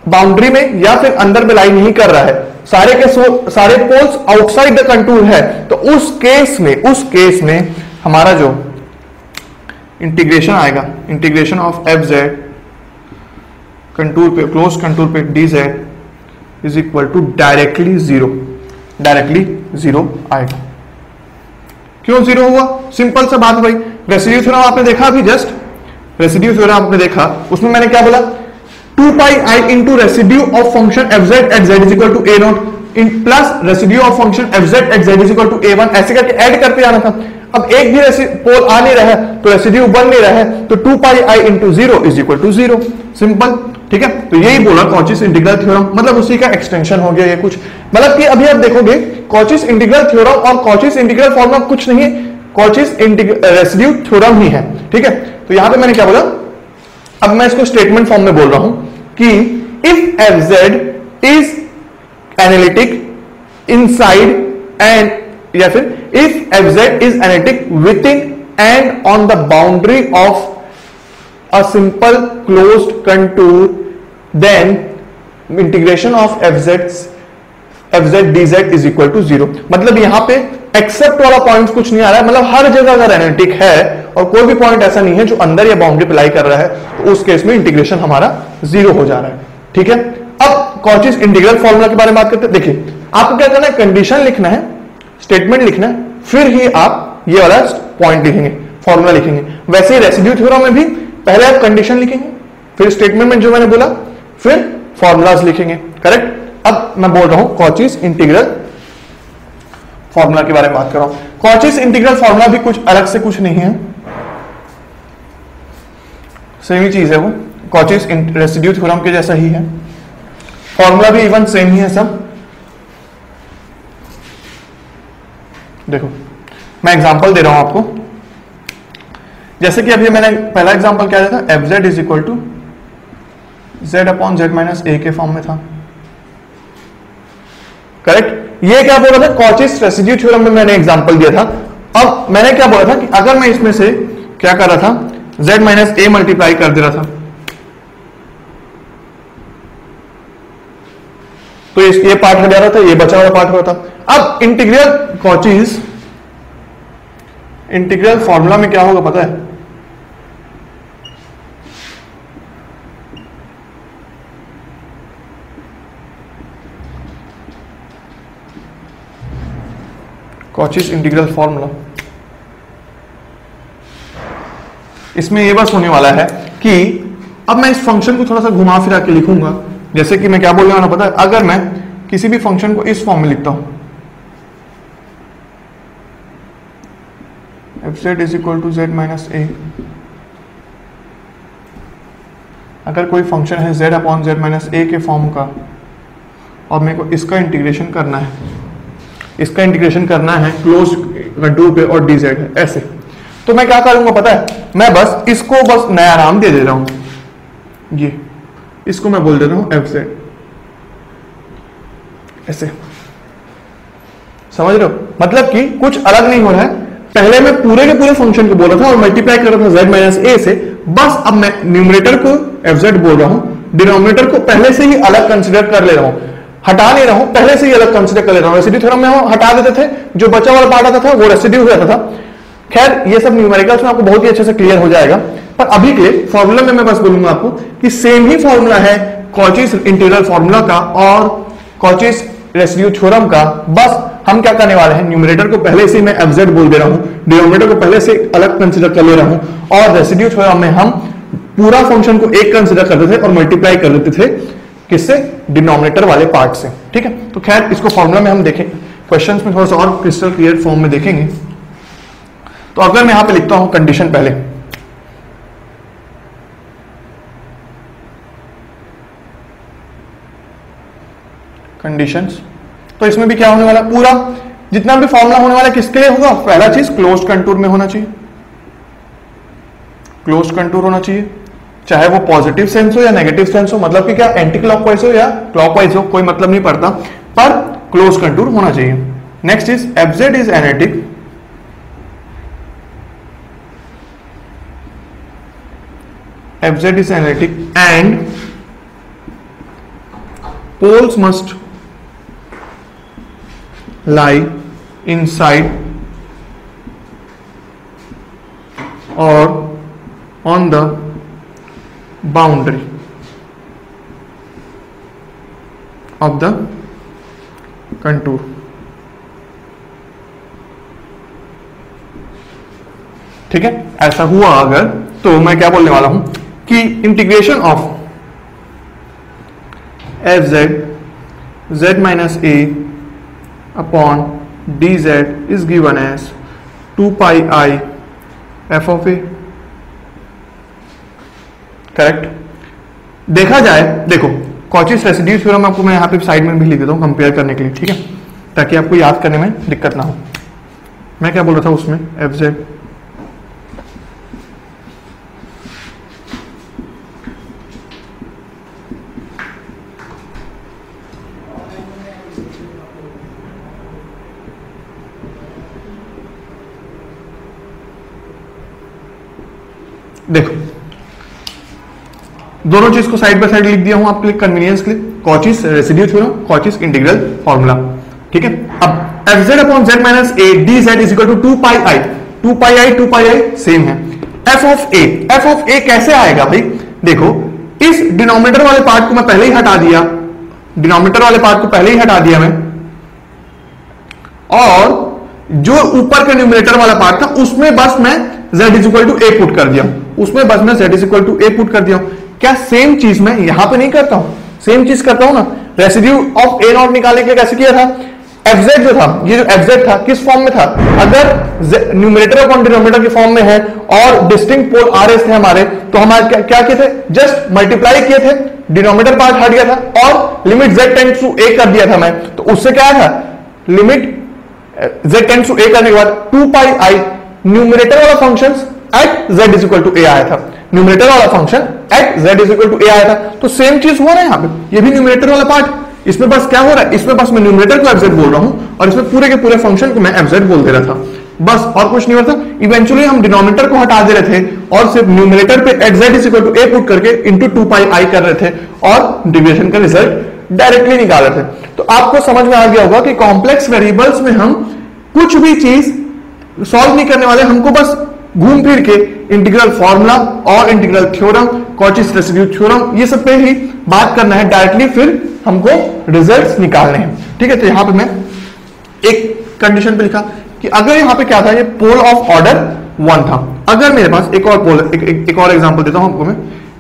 बाउंड्री में या फिर अंदर में लाई नहीं कर रहा है। सारे के सारे पोल्स आउटसाइड द कंटूर है। तो उस केस में, उस केस में हमारा जो इंटीग्रेशन आएगा integration of f z contour पे क्लोज कंटूर पे d z is equal to directly zero directly zero आएगा। क्यों ज़ीरो हुआ? सिंपल सा बात भाई। रेसिड्यू थ्योरम आपने देखा अभी? जस्ट रेसिड्यू थ्योरम आपने देखा। उसमें मैंने क्या बोला? Two pi i into residue of function f z at z is equal to a naught in plus residue of function f z at z is equal to a one ऐसे करके add करते जाना था। अब एक भी पोल आ नहीं रहा है तो रेसिड्यू बन नहीं रहा है तो two pi i into zero is equal to zero simple ठीक है? तो यही बोला कॉचिस इंटीग्रल थ्योरम मतलब उसी का एक्सटेंशन हो गया ये कुछ। मतलब कि अभी आप देखोगे कॉचिस इंटीग्रल थ्योरम और कॉचिस इंटीग्रल फॉर्मूला कुछ नहीं है। कॉचिस रेसिड्यू थ्योरम ही है, ठीक है? तो यहाँ पे मैंने क्या बोला? अब मैं इसको स्टेटमेंट फॉर्म में बोल रहा हूँ कि if f z is analytic inside and या फिर if f z is analytic with in and on the boundary of a simple closed contour, then integration of fz fz dz is equal to zero मतलब यहाँ पे accept वाला point कुछ नहीं आ रहा है। मतलब हर जगह अगर एनालिटिक है और कोई भी पॉइंट ऐसा नहीं है जो अंदर या बाउंड्री अप्लाई कर रहा है। तो उस केस में इंटीग्रेशन हमारा ज़ीरो हो जा रहा है। ठीक है? अब कॉचिस इंटीग्रल फॉर्मूला के बारे में बात करते हैं। देखिए, आपको क्या करना है? कंडीशन लिखना है स्टेटमेंट लिखना है, फिर ही आप ये वाला पॉइंट लिखेंगे फॉर्मूला लिखेंगे। वैसे ही रेसिड्यू थ्योरम में भी पहले आप कंडीशन लिखेंगे, फिर स्टेटमेंट में जो मैंने बोला, फिर फॉर्मूलाज लिखेंगे। करेक्ट अब मैं बोल रहा हूँ कॉचिस इंटीग्रल फॉर्मूला के बारे में बात कर रहा हूँ। कॉचिस इंटीग्रल फॉर्मूला भी कुछ अलग से कुछ नहीं है। सेम ही चीज़ है वो। कॉचिस रेसिड्यू थ्योरम के जैसा ही है। फॉर्मूला भी इवन सेम ही है सब। देखो, मैं एग्जांपल दे रहा हूँ आपको। जैसे कि अभी मैंने पहला एग्जांपल क्या दिया था? F z is equal to z upon z minus a के फॉर्म में था। करेक्ट ये क्या बोला था? कॉचिस रेसिड्यू थ्योरम में मैंने एग्जांपल दिया था। अब मैंने क्या बोला था कि अगर मैं इसमें से क्या कर रहा था? Z माइनस ए मल्टीप्लाई कर दे रहा था। तो ये पार्ट हट जा रहा था, ये बचा हुआ पार्ट हो रहा था। अब इंटीग्रल कॉचिस इंटीग्रल फॉर्मूला में क्या होगा पता है? कॉचिस इंटीग्रल फॉर्मूला इसमें यह बस होने वाला है कि अब मैं इस फ़ंक्शन को थोड़ा सा घुमा फिरा के लिखूँगा। जैसे कि मैं क्या बोल रहा पता है? अगर मैं किसी भी फ़ंक्शन को इस फॉर्म में लिखता हूँ। F z is equal to z minus a अगर कोई फ़ंक्शन है z upon z minus a के फॉर्म का, और मेरे को इसका इंटीग्रेशन करना है इसका इंटीग्रेशन करना है क्लोज कंटूर पे और डी जेड ऐसे। तो मैं क्या करूँगा पता है? मैं बस इसको बस नया नाम दे दे रहा हूँ। ये, इसको मैं बोल दे रहा हूँ एफ़ जेड ऐसे। समझ रहे हो? मतलब कि कुछ अलग नहीं हो रहा है। पहले मैं पूरे के पूरे फ़ंक्शन को बोल रहा था और मल्टीप्लाई कर रहा था जेड माइनस ए से। बस अब मैं न्यूमरेटर को एफ़ जेड बोल रहा हूँ डिनोमिनेटर को पहले से ही अलग कंसिडर कर ले रहा हूँ। हटा नहीं रहा हूँ, पहले से ही अलग कंसिडर कर ले रहा हूँ। रेसिड्यू थ्योरम में हम हटा देते थे, जो बचा वाला पार्ट आता था, वो रेसिड्यू हो जाता था। खैर, ये सब न्यूमेरिकल्स में आपको बहुत ही अच्छे से क्लियर हो जाएगा। पर अभी के लिए फॉर्मूला में मैं बस बोलूँगा आपको कि सेम ही फॉर्मूला है कॉचिस इंटीग्रल फॉर्मूला का और कॉचिस रेसिड्यू थ्योरम का। बस हम क्या करने वाले हैं? न्यूमरेटर को पहले से मैं एफजेड बोल दे रहा हूँ डिनोमिनेटर को पहले से अलग कंसिडर कर ले रहा हूँ और रेसिड्यू थ्योरम में हम पूरा फ़ंक्शन को एक कंसिडर करते थे और मल्टीप्लाई कर देते थे। किससे? डिनोमिनेटर वाले पार्ट से। ठीक है? तो खैर, इसको फॉर्मूला में हम देखें। क्वेश्चंस में थोड़ा सा और क्रिस्टल क्लियर फॉर्म में देखेंगे। तो अगर मैं यहाँ पे लिखता हूँ कंडीशन पहले। कंडीशंस तो इसमें भी क्या होने वाला? पूरा जितना भी फॉर्मूला होने वाला किसके लिए होगा? पहला चीज़ क्लोज कंटूर में होना चाहिए। क्लोज कंटूर होना चाहिए। चाहे वो पॉजिटिव सेंस हो या नेगेटिव सेंस हो मतलब कि क्या एंटी क्लॉकवाइज हो या क्लॉकवाइज हो, कोई मतलब नहीं पड़ता। पर क्लोज कंटूर होना चाहिए। Next is f z is analytic fz is analytic and poles must lie inside or on the boundary of the contour. ठीक है? ऐसा हुआ अगर तो मैं क्या बोलने वाला हूँ? कि integration of f z z minus a upon d z is given as two pi i f of a correct देखा जाए, देखो कॉचिस रेसिड्यू थ्योरम आपको मैं यहाँ पे साइड में भी लिख देता हूँ कंपेयर करने के लिए, ठीक है? ताकि आपको याद करने में दिक्कत ना हो। मैं क्या बोल रहा था उसमें? एफ़ जेड देखो दोनों चीज़ को साइड बाय साइड लिख दिया हूँ आपके लिए कन्वीनियंस के लिए। Cauchy's residue theorem Cauchy's integral formula ठीक है? अब f z upon z minus a d z is equal to two pi i two pi i two pi i same है। F of a f of a कैसे आएगा भाई? देखो, इस denominator वाले पार्ट को मैं पहले ही हटा दिया। डिनोमिनेटर वाले पार्ट को पहले ही हटा दिया मैं। और जो ऊपर का न्यूमिनेटर वाला पार्ट था, उसमें बस मैं z is equal to a put कर दिया। उसमें बस मैं z is equal to a put कर दिया। क्या सेम चीज़ मैं यहाँ पे नहीं करता हूँ? सेम चीज़ करता हूँ ना? रेसिड्यू ऑफ़ ए नॉट निकालने के लिए कैसे किया था? एफजेड जो था ये जो एफजेड था किस फॉर्म में था? अगर न्यूमिनेटर अपॉन डिनोमिनेटर के फॉर्म में है और डिस्टिंग पोल आर एस थे हमारे तो हमारे क्या, क्या किए थे? जस्ट मल्टीप्लाई किए थे। डिनोमिनेटर पार्ट हट गया था और limit z tends to a कर दिया था मैं तो उससे क्या था? Limit z tends to a करने के बाद टू पाई आई न्यूमिनेटर वाला function at z is equal to a आया था। न्यूमिनेटर वाला function at z is equal to a आया था। तो सेम चीज़ हो रहा है यहाँ पे। ये भी न्यूमिनेटर वाला पार्ट इसमें बस क्या हो रहा है? इसमें बस मैं न्यूमिनेटर को एफजेड बोल रहा हूँ और इसमें पूरे के पूरे फ़ंक्शन को मैं एफजेड बोल दे रहा था बस और कुछ नहीं होता। इवेंचुअली हम डिनोमिनेटर को हटा दे रहे थे और सिर्फ़ न्यूमिनेटर पे at z is equal to a put करके इंटू टू पाई आई कर रहे थे और डिविएशन का रिज़ल्ट डायरेक्टली निकाल रहे थे। तो आपको समझ में आ गया होगा कि कॉम्प्लेक्स वेरिएबल्स में हम कुछ भी चीज़ सॉल्व नहीं करने वाले। हमको बस घूम फिर के इंटीग्रल फॉर्मूला और integral theorem Cauchy's residue theorem ये सब पे ही बात करना है डायरेक्टली फिर हमको रिजल्ट्स निकालने हैं। ठीक है तो यहाँ पे मैं एक कंडीशन पे लिखा कि अगर यहाँ पे क्या था ये पोल ऑफ़ ऑर्डर वन था। अगर मेरे पास एक और पोल एक, एक, एक और एग्जांपल देता हूँ आपको मैं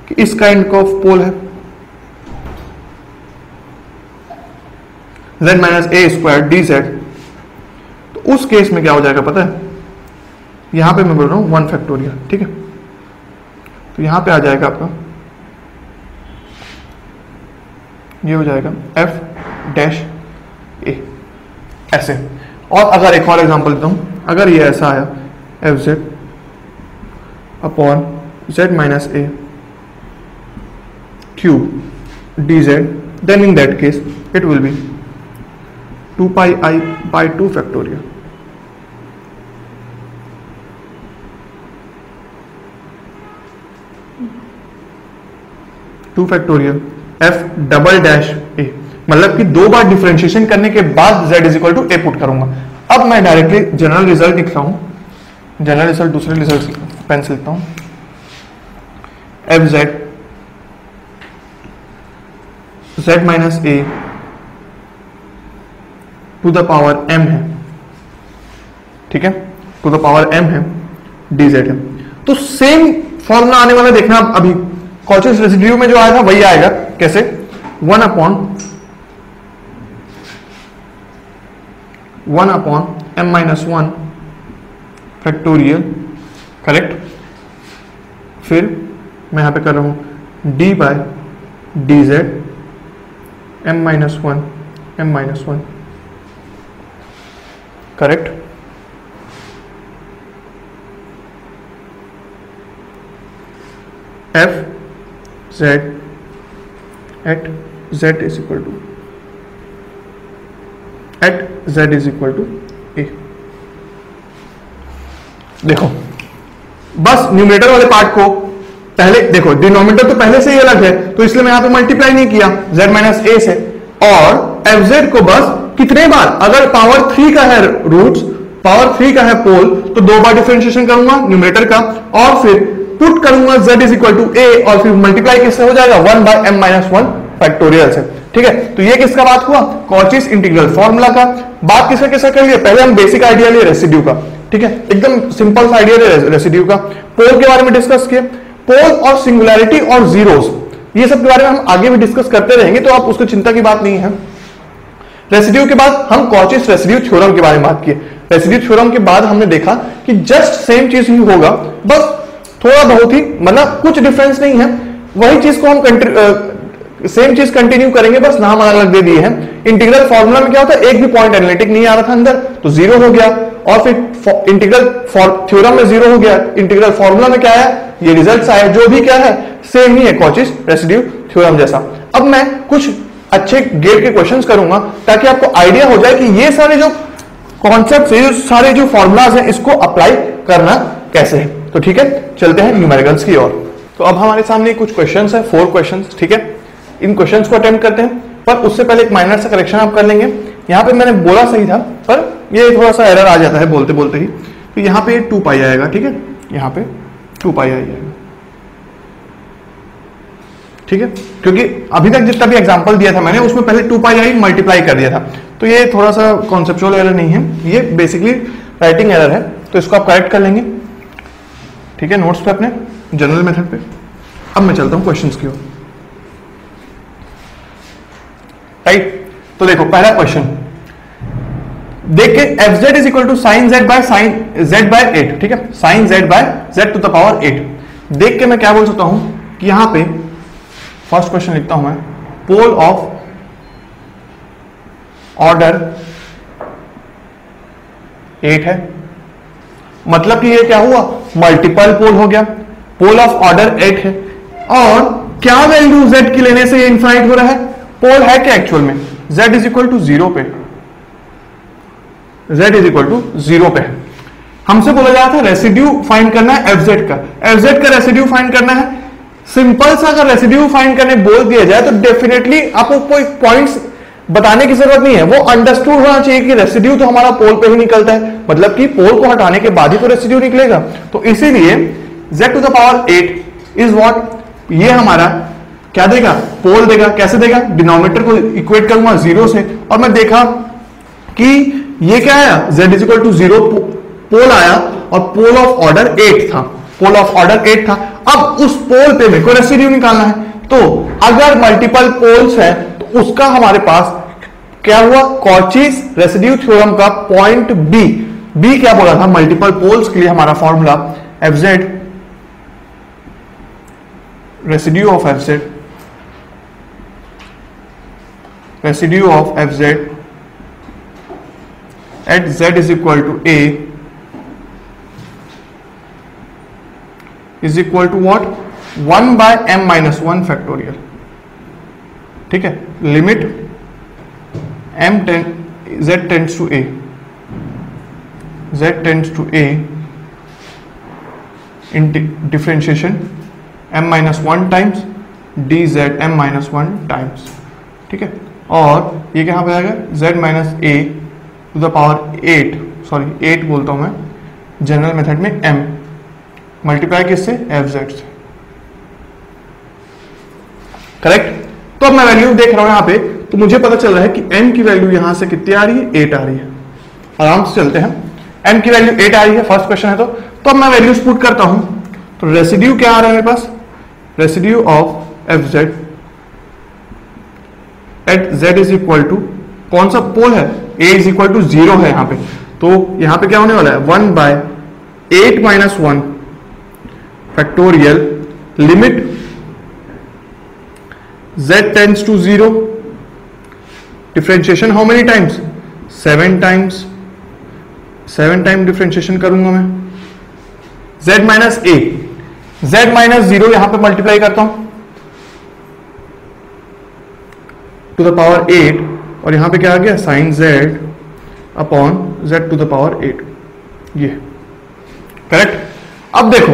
कि इस काइंड ऑफ़ पोल है। Z minus a square d z तो उस केस में क्या हो जाएगा पता है? यहाँ पे मैं बोल रहा हूँ वन फैक्टोरियल ठीक है? तो यहाँ पे आ जाएगा आपका। ये हो जाएगा एफ़ डैश ए ऐसे। और अगर एक और एग्जांपल देता हूँ, अगर ये ऐसा आया f z upon z minus a cube d z then in that case it will be 2 pi i by 2 factorial. Two factorial f double dash a मतलब कि दो बार डिफरेंशिएशन करने के बाद z is equal to a put करूँगा। अब मैं डायरेक्टली जनरल रिज़ल्ट लिखता हूँ। जनरल रिज़ल्ट दूसरे रिज़ल्ट पेन से लिखता हूँ। F z z minus a to the power m है। ठीक है? टू द पावर एम है डी जेड है। तो सेम फॉर्मूला आने वाला देखना अभी। कॉचस रेसिड्यू में जो आया था, वही आएगा। कैसे? One upon one upon m minus one factorial correct फिर मैं यहाँ पे कर रहा हूँ d by d z m minus one m minus one correct f z at z is equal to at z is equal to a देखो, बस numerator वाले पार्ट को पहले, देखो डिनोमिनेटर तो पहले से ही अलग है तो इसलिए मैं यहाँ पे मल्टीप्लाई नहीं किया, z माइनस ए से। और एफ़ जेड को बस कितने बार, अगर पावर थ्री का है रूट्स पावर थ्री का है पोल तो दो बार डिफरेंशिएशन करूँगा न्यूमरेटर का, और फिर पुट करूँगा z is equal to a और फिर मल्टीप्लाई किससे हो जाएगा? One by m minus one factorial से। ठीक है? तो ये किसका बात हुआ? कॉचिस इंटीग्रल फॉर्मूला का। बात किसका किसका कर लिया पहले हम बेसिक आइडिया लिए रेसिड्यू का। ठीक है? एकदम सिंपल सा आइडिया रेसिड्यू का। पोल के बारे में डिस्कस किए। पोल और सिंगुलैरिटी और जीरोस ये सब के बारे में हम आगे भी डिस्कस करते रहेंगे तो आप उसको चिंता की बात नहीं है। रेसिड्यू के बाद हम कॉचिस रेसिड्यू थ्योरम के बारे में बात किए। रेसिड्यू थ्योरम के बाद हमने देखा कि जस्ट सेम चीज़ ही होगा। बस थोड़ा बहुत ही मतलब कुछ डिफरेंस नहीं है। वही चीज़ को हम सेम चीज़ कंटिन्यू करेंगे, बस नाम अलग दे दिए हैं। इंटीग्रल फॉर्मूला में क्या होता है? एक भी पॉइंट एनालिटिक नहीं आ रहा था अंदर तो ज़ीरो हो गया। और फिर इंटीग्रल थ्योरम में ज़ीरो हो गया। इंटीग्रल फॉर्मूला में क्या है? ये रिज़ल्ट आए। जो भी क्या है सेम ही है कॉचिस रेसिड्यू थ्योरम जैसा। अब मैं कुछ अच्छे गेट के क्वेश्चन करूँगा, ताकि आपको आइडिया हो जाए कि ये सारे जो कॉन्सेप्ट सारे जो फॉर्मूलाज हैं, इसको अप्लाई करना कैसे है। तो ठीक है, चलते हैं न्यूमेरिकल्स की ओर। तो अब हमारे सामने कुछ क्वेश्चंस है फोर क्वेश्चंस ठीक है? इन क्वेश्चंस को अटेम्प्ट करते हैं, पर उससे पहले एक माइनर सा करेक्शन आप कर लेंगे। यहाँ पे मैंने बोला सही था, पर ये थोड़ा सा एरर आ जाता है बोलते बोलते ही। तो यहाँ पे टू पाई आएगा, ठीक है? यहाँ पे टू पाई आ जाएगा। ठीक है? क्योंकि अभी तक जितना भी एग्जांपल दिया था मैंने, उसमें पहले टू पाई आई मल्टीप्लाई कर दिया था। तो ये थोड़ा सा कॉन्सेप्चुअल एरर नहीं है, ये बेसिकली राइटिंग एरर है। तो इसको आप करेक्ट कर लेंगे। ठीक है नोट्स पे अपने जनरल मेथड पे। अब मैं चलता हूँ क्वेश्चंस की ओर। राइट तो देखो, पहला क्वेश्चन देख के f z is equal to sine z by sine z by eight ठीक है? Sine z by z to the power eight देख के मैं क्या बोल सकता हूँ कि यहाँ पे फ़र्स्ट क्वेश्चन लिखता हूँ मैं। पोल ऑफ़ ऑर्डर एट है। मतलब कि ये क्या हुआ? मल्टीपल पोल हो गया। पोल ऑफ़ ऑर्डर एट है। और क्या वैल्यू जेड की लेने से ये इंफाइट हो रहा है? पोल है क्या एक्चुअल में? Z is equal to zero पे। Z is equal to zero पे हमसे बोला जा रहा था रेसिड्यू फाइंड करना है एफ़ का। एफ़ का रेसिड्यू फाइंड करना है। सिंपल सा अगर रेसिड्यू फाइंड करने बोल दिया जाए तो डेफिनेटली आपको कोई पॉइंट्स बताने की ज़रूरत नहीं है। वो अंडरस्टूड होना चाहिए कि रेसिड्यू तो हमारा पोल पे ही निकलता है। मतलब कि पोल को हटाने के बाद ही तो रेसिड्यू निकलेगा। तो इसीलिए z to the power 8 is what ये हमारा क्या देगा? पोल देगा। कैसे देगा? डिनोमिनेटर को इक्वेट करूँगा ज़ीरो से। और मैं देखा कि ये क्या आया? Z is equal to zero pole आया और पोल ऑफ़ ऑर्डर एट था। पोल ऑफ़ ऑर्डर एट था। अब उस पोल पे मेरे को रेसिड्यू निकालना है। तो अगर मल्टीपल पोल्स है उसका हमारे पास क्या हुआ? कॉचिस रेसिड्यू थ्योरम का पॉइंट बी बी क्या बोला था? मल्टीपल पोल्स के लिए हमारा formula f z residue of f z residue of fz at z is equal to a. Is equal to what? 1 by m minus 1 factorial. ठीक है? Limit m ten z tends to a z tends to a in differentiation m minus 1 times dz m minus 1 times. ठीक है? और ये कहाँ पे आएगा z minus a to the power eight sorry eight बोलता हूँ मैं। जनरल मेथड में एम मल्टीप्लाई किससे? एफ़ जेड से। करेक्ट तो अब मैं वैल्यू देख रहा हूँ यहाँ पे तो मुझे पता चल रहा है कि m की वैल्यू यहाँ से कितनी आ रही है? एट आ रही है। आराम से चलते हैं। m की वैल्यू एट आ रही है फ़र्स्ट क्वेश्चन है तो। तो अब मैं वैल्यूज़ पुट करता हूँ। तो रेसिड्यू क्या आ रहा है मेरे पास? Residue of f z at z is equal to कौन सा पोल है? A is equal to zero है यहाँ पे। तो यहाँ पे क्या होने वाला है? One by eight minus one factorial limit z tends to zero differentiation how many times seven times seven time differentiation करूँगा मैं. Z minus a z minus zero यहाँ पे मल्टीप्लाई करता हूँ. टू द पावर एट और यहाँ पे क्या आ गया? Sine z upon z to the power eight ये. करेक्ट अब देखो.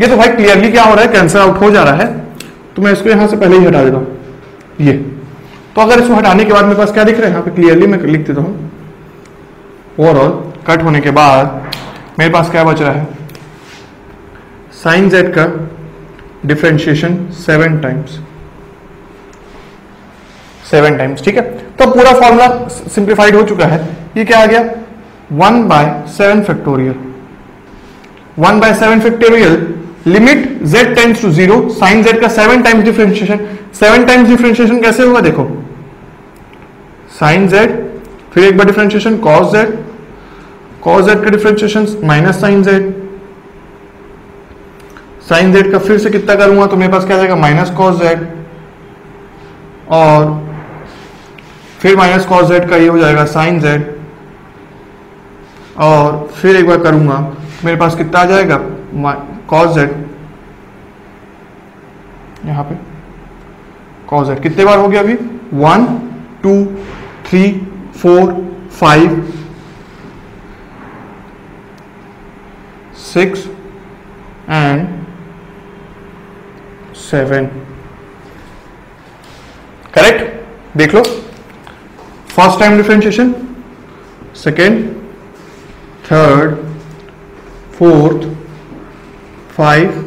ये तो भाई क्लियरली क्या हो रहा है? कैंसर आउट हो जा रहा है. तो मैं इसको यहाँ से पहले ही हटा देता हूँ। ये। तो अगर इसको हटाने के बाद मेरे पास क्या दिख रहा है? यहाँ पे क्लियरली मैं लिख देता हूँ। ओवरऑल कट होने के बाद मेरे पास क्या बच रहा है? साइन जेड का differentiation seven times seven times ठीक है? तो पूरा फॉर्मूला सिंप्लीफाइड हो चुका है। ये क्या आ गया? One by seven factorial one by seven factorial limit z tends to zero sine z का seven times differentiation seven times differentiation कैसे होगा देखो? साइन z, फिर एक बार differentiation cos z. Cos z का differentiation minus sine z. Sine z का फिर से कितना करूँगा तो मेरे पास क्या जाएगा? Minus cos z. और फिर माइनस कॉस z का ये हो जाएगा साइन z. और फिर एक बार करूँगा, मेरे पास कितना आ जाएगा? कॉस z यहाँ पे। कॉस z कितने बार हो गया अभी? One two three four five six and seven correct देख लो। First time differentiation second third fourth five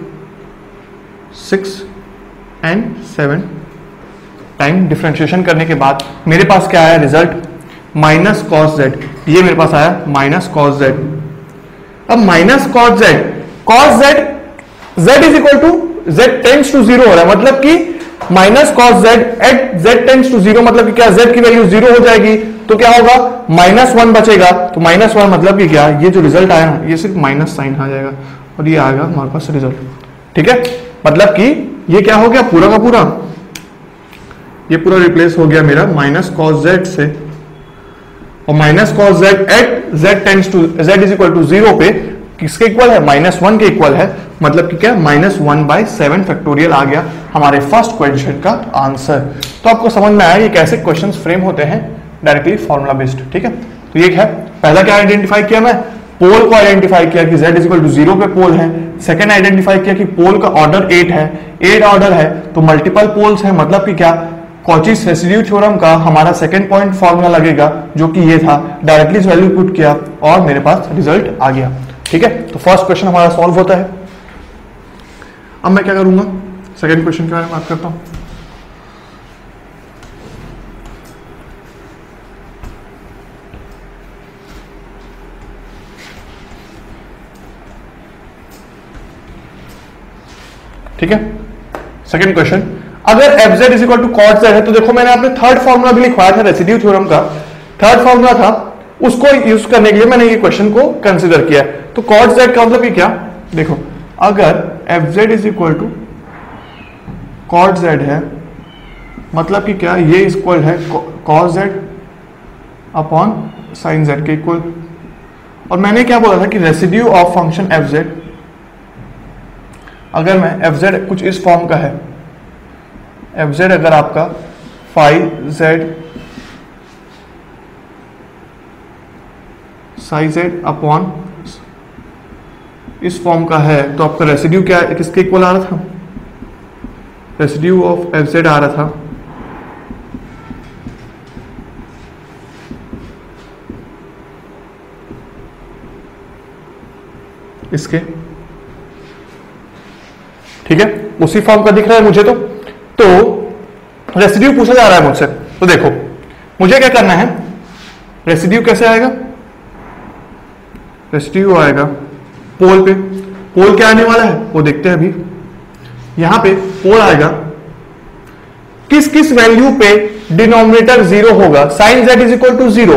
six and seven time differentiation करने के बाद मेरे पास क्या आया रिज़ल्ट माइनस कॉस जेड ये मेरे पास आया माइनस कॉस जेड अब minus cos z cos z z is equal to z tends to zero हो रहा है। मतलब कि minus cos z at z tends to zero मतलब कि क्या? जेड की वैल्यू ज़ीरो हो जाएगी। तो क्या होगा? माइनस वन बचेगा। तो माइनस वन मतलब कि क्या? ये जो रिज़ल्ट आया ना, ये सिर्फ़ माइनस साइन आ जाएगा। और ये आएगा हमारे पास रिज़ल्ट ठीक है? मतलब कि ये क्या हो गया? पूरा का पूरा। ये पूरा रिप्लेस हो गया मेरा माइनस कॉस जेड से। और minus cos z at z tends to z is equal to zero पे किसके इक्वल है? माइनस वन के इक्वल है। मतलब कि क्या? Minus one by seven factorial आ गया हमारे फ़र्स्ट क्वेश्चन का आंसर तो आपको समझ में आया ये कैसे क्वेश्चन फ्रेम होते हैं? डायरेक्टली फॉर्मुला बेस्ड ठीक है? तो ये है। पहला क्या आइडेंटिफाई किया मैं? पोल को आइडेंटिफाई किया कि z is equal to zero पे पोल है। सेकंड आइडेंटिफाई किया कि पोल का ऑर्डर एट है। एट ऑर्डर है तो मल्टीपल पोल्स है मतलब कि क्या? कॉचिस रेसिड्यू थ्योरम का हमारा सेकंड पॉइंट फॉर्मूला लगेगा, जो कि ये था। डायरेक्टली वैल्यू पुट किया और मेरे पास रिज़ल्ट आ गया। ठीक है? तो फ़र्स्ट क्वेश्चन हमारा सॉल्व होता है। अब मैं क्या करूँगा? सेकंड क्वेश्चन के बारे में बात करता हूँ। ठीक है? सेकंड क्वेश्चन अगर f z is equal to cot z है तो देखो मैंने आपने थर्ड फॉर्मूला भी लिखवाया था रेसिड्यू थ्योरम का। थर्ड फॉर्मूला था, उसको यूज़ करने के लिए मैंने ये क्वेश्चन को कंसिडर किया तो कॉट जेड का मतलब क्या? देखो, अगर f z is equal to cot z है मतलब कि क्या? ये इक्वल है cos z upon sine z के इक्वल और मैंने क्या बोला था कि residue of function f z अगर मैं एफ़ जेड कुछ इस फॉर्म का है एफ़ जेड अगर आपका phi z psi z upon इस फॉर्म का है तो आपका रेसिड्यू क्या है? किसके इक्वल आ रहा था? रेसिड्यू ऑफ़ एफ़ जेड आ रहा था। इसके ठीक है? उसी फॉर्म का दिख रहा है मुझे तो। तो रेसिड्यू पूछा जा रहा है मुझसे। तो देखो, मुझे क्या करना है? रेसिड्यू कैसे आएगा? रेसिड्यू आएगा पोल पे। पोल क्या आने वाला है? वो देखते हैं अभी। यहाँ पे पोल आएगा। किस किस वैल्यू पे डिनोमिनेटर ज़ीरो होगा? Sine z is equal to zero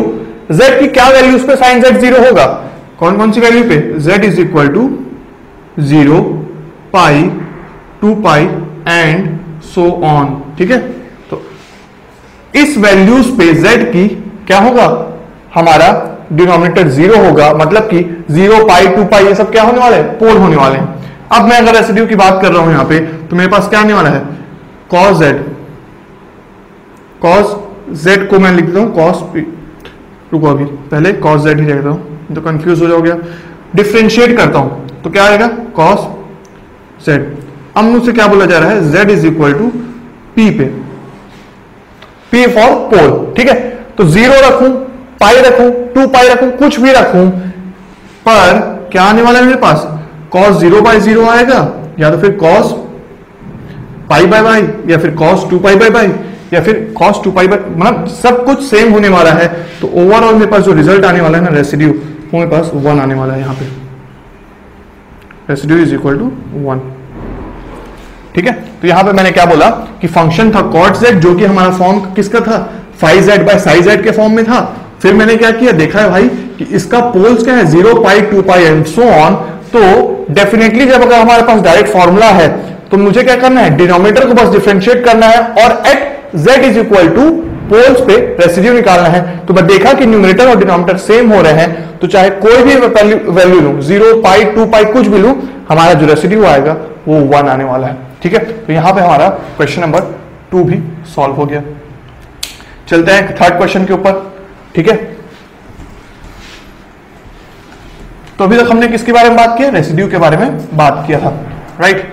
z की क्या वैल्यू पे साइन जेड ज़ीरो होगा? कौन कौन सी वैल्यू पे? Z is equal to zero pi two pi and so on, ठीक है? तो इस वैल्यूज़ पे z की क्या होगा? हमारा डिनोमिनेटर ज़ीरो होगा मतलब कि ज़ीरो पाई, टू पाई, ये सब क्या होने वाले पोल होने वाले हैं। अब मैं अगर रेसिड्यू की बात कर रहा हूँ यहाँ पे तो मेरे पास क्या आने वाला है? Cos z. कॉस जेड को मैं लिख देता हूँ, कॉस रुको अभी, पहले कॉस जेड ही लिखता हूँ तो कंफ्यूज हो जाओगे डिफ्रेंशिएट करता हूँ तो क्या आएगा? Cos z. अब मुझसे क्या बोला जा रहा है? Z is equal to p पे। पी फॉर पोल ठीक है? तो ज़ीरो रखू पाई रखू टू पाई रखू, कुछ भी रखू, पर क्या आने वाला है मेरे पास? कॉस ज़ीरो बाय ज़ीरो आएगा, या तो फिर कॉस पाई बाय बाई या फिर cos two pi by by या फिर कॉस टू पाई बाय मतलब सब कुछ सेम होने वाला है। तो ओवरऑल मेरे पास जो रिज़ल्ट आने वाला है ना रेसिड्यू वो मेरे पास वन आने वाला है यहाँ पे। Residue is equal to one ठीक है? तो यहाँ पे मैंने क्या बोला कि फ़ंक्शन था कॉट जेड जो कि हमारा फॉर्म किसका था? Phi z by psi z के फॉर्म में था। फिर मैंने क्या किया? देखा है भाई कि इसका पोल्स क्या है? Zero pi two pi and so on तो डेफिनेटली जब अगर हमारे पास डायरेक्ट फॉर्मूला है तो मुझे क्या करना है? डिनोमीटर को बस डिफ्रेंशिएट करना है और at z is equal to poles पे रेसिड्यू निकालना है। तो मैं देखा कि न्यूमरेटर और डिनोमीटर सेम हो रहे हैं। तो चाहे कोई भी वैल्यू लू ज़ीरो पाई टू पाई कुछ भी लू, हमारा जो रेसिड्यू आएगा, वो वन आने वाला है। ठीक है? तो यहाँ पे हमारा क्वेश्चन नंबर टू भी सॉल्व हो गया। चलते हैं थर्ड क्वेश्चन के ऊपर, ठीक है? तो अभी तक हमने किसके बारे में बात किया? रेसिड्यू के बारे में बात किया था राइट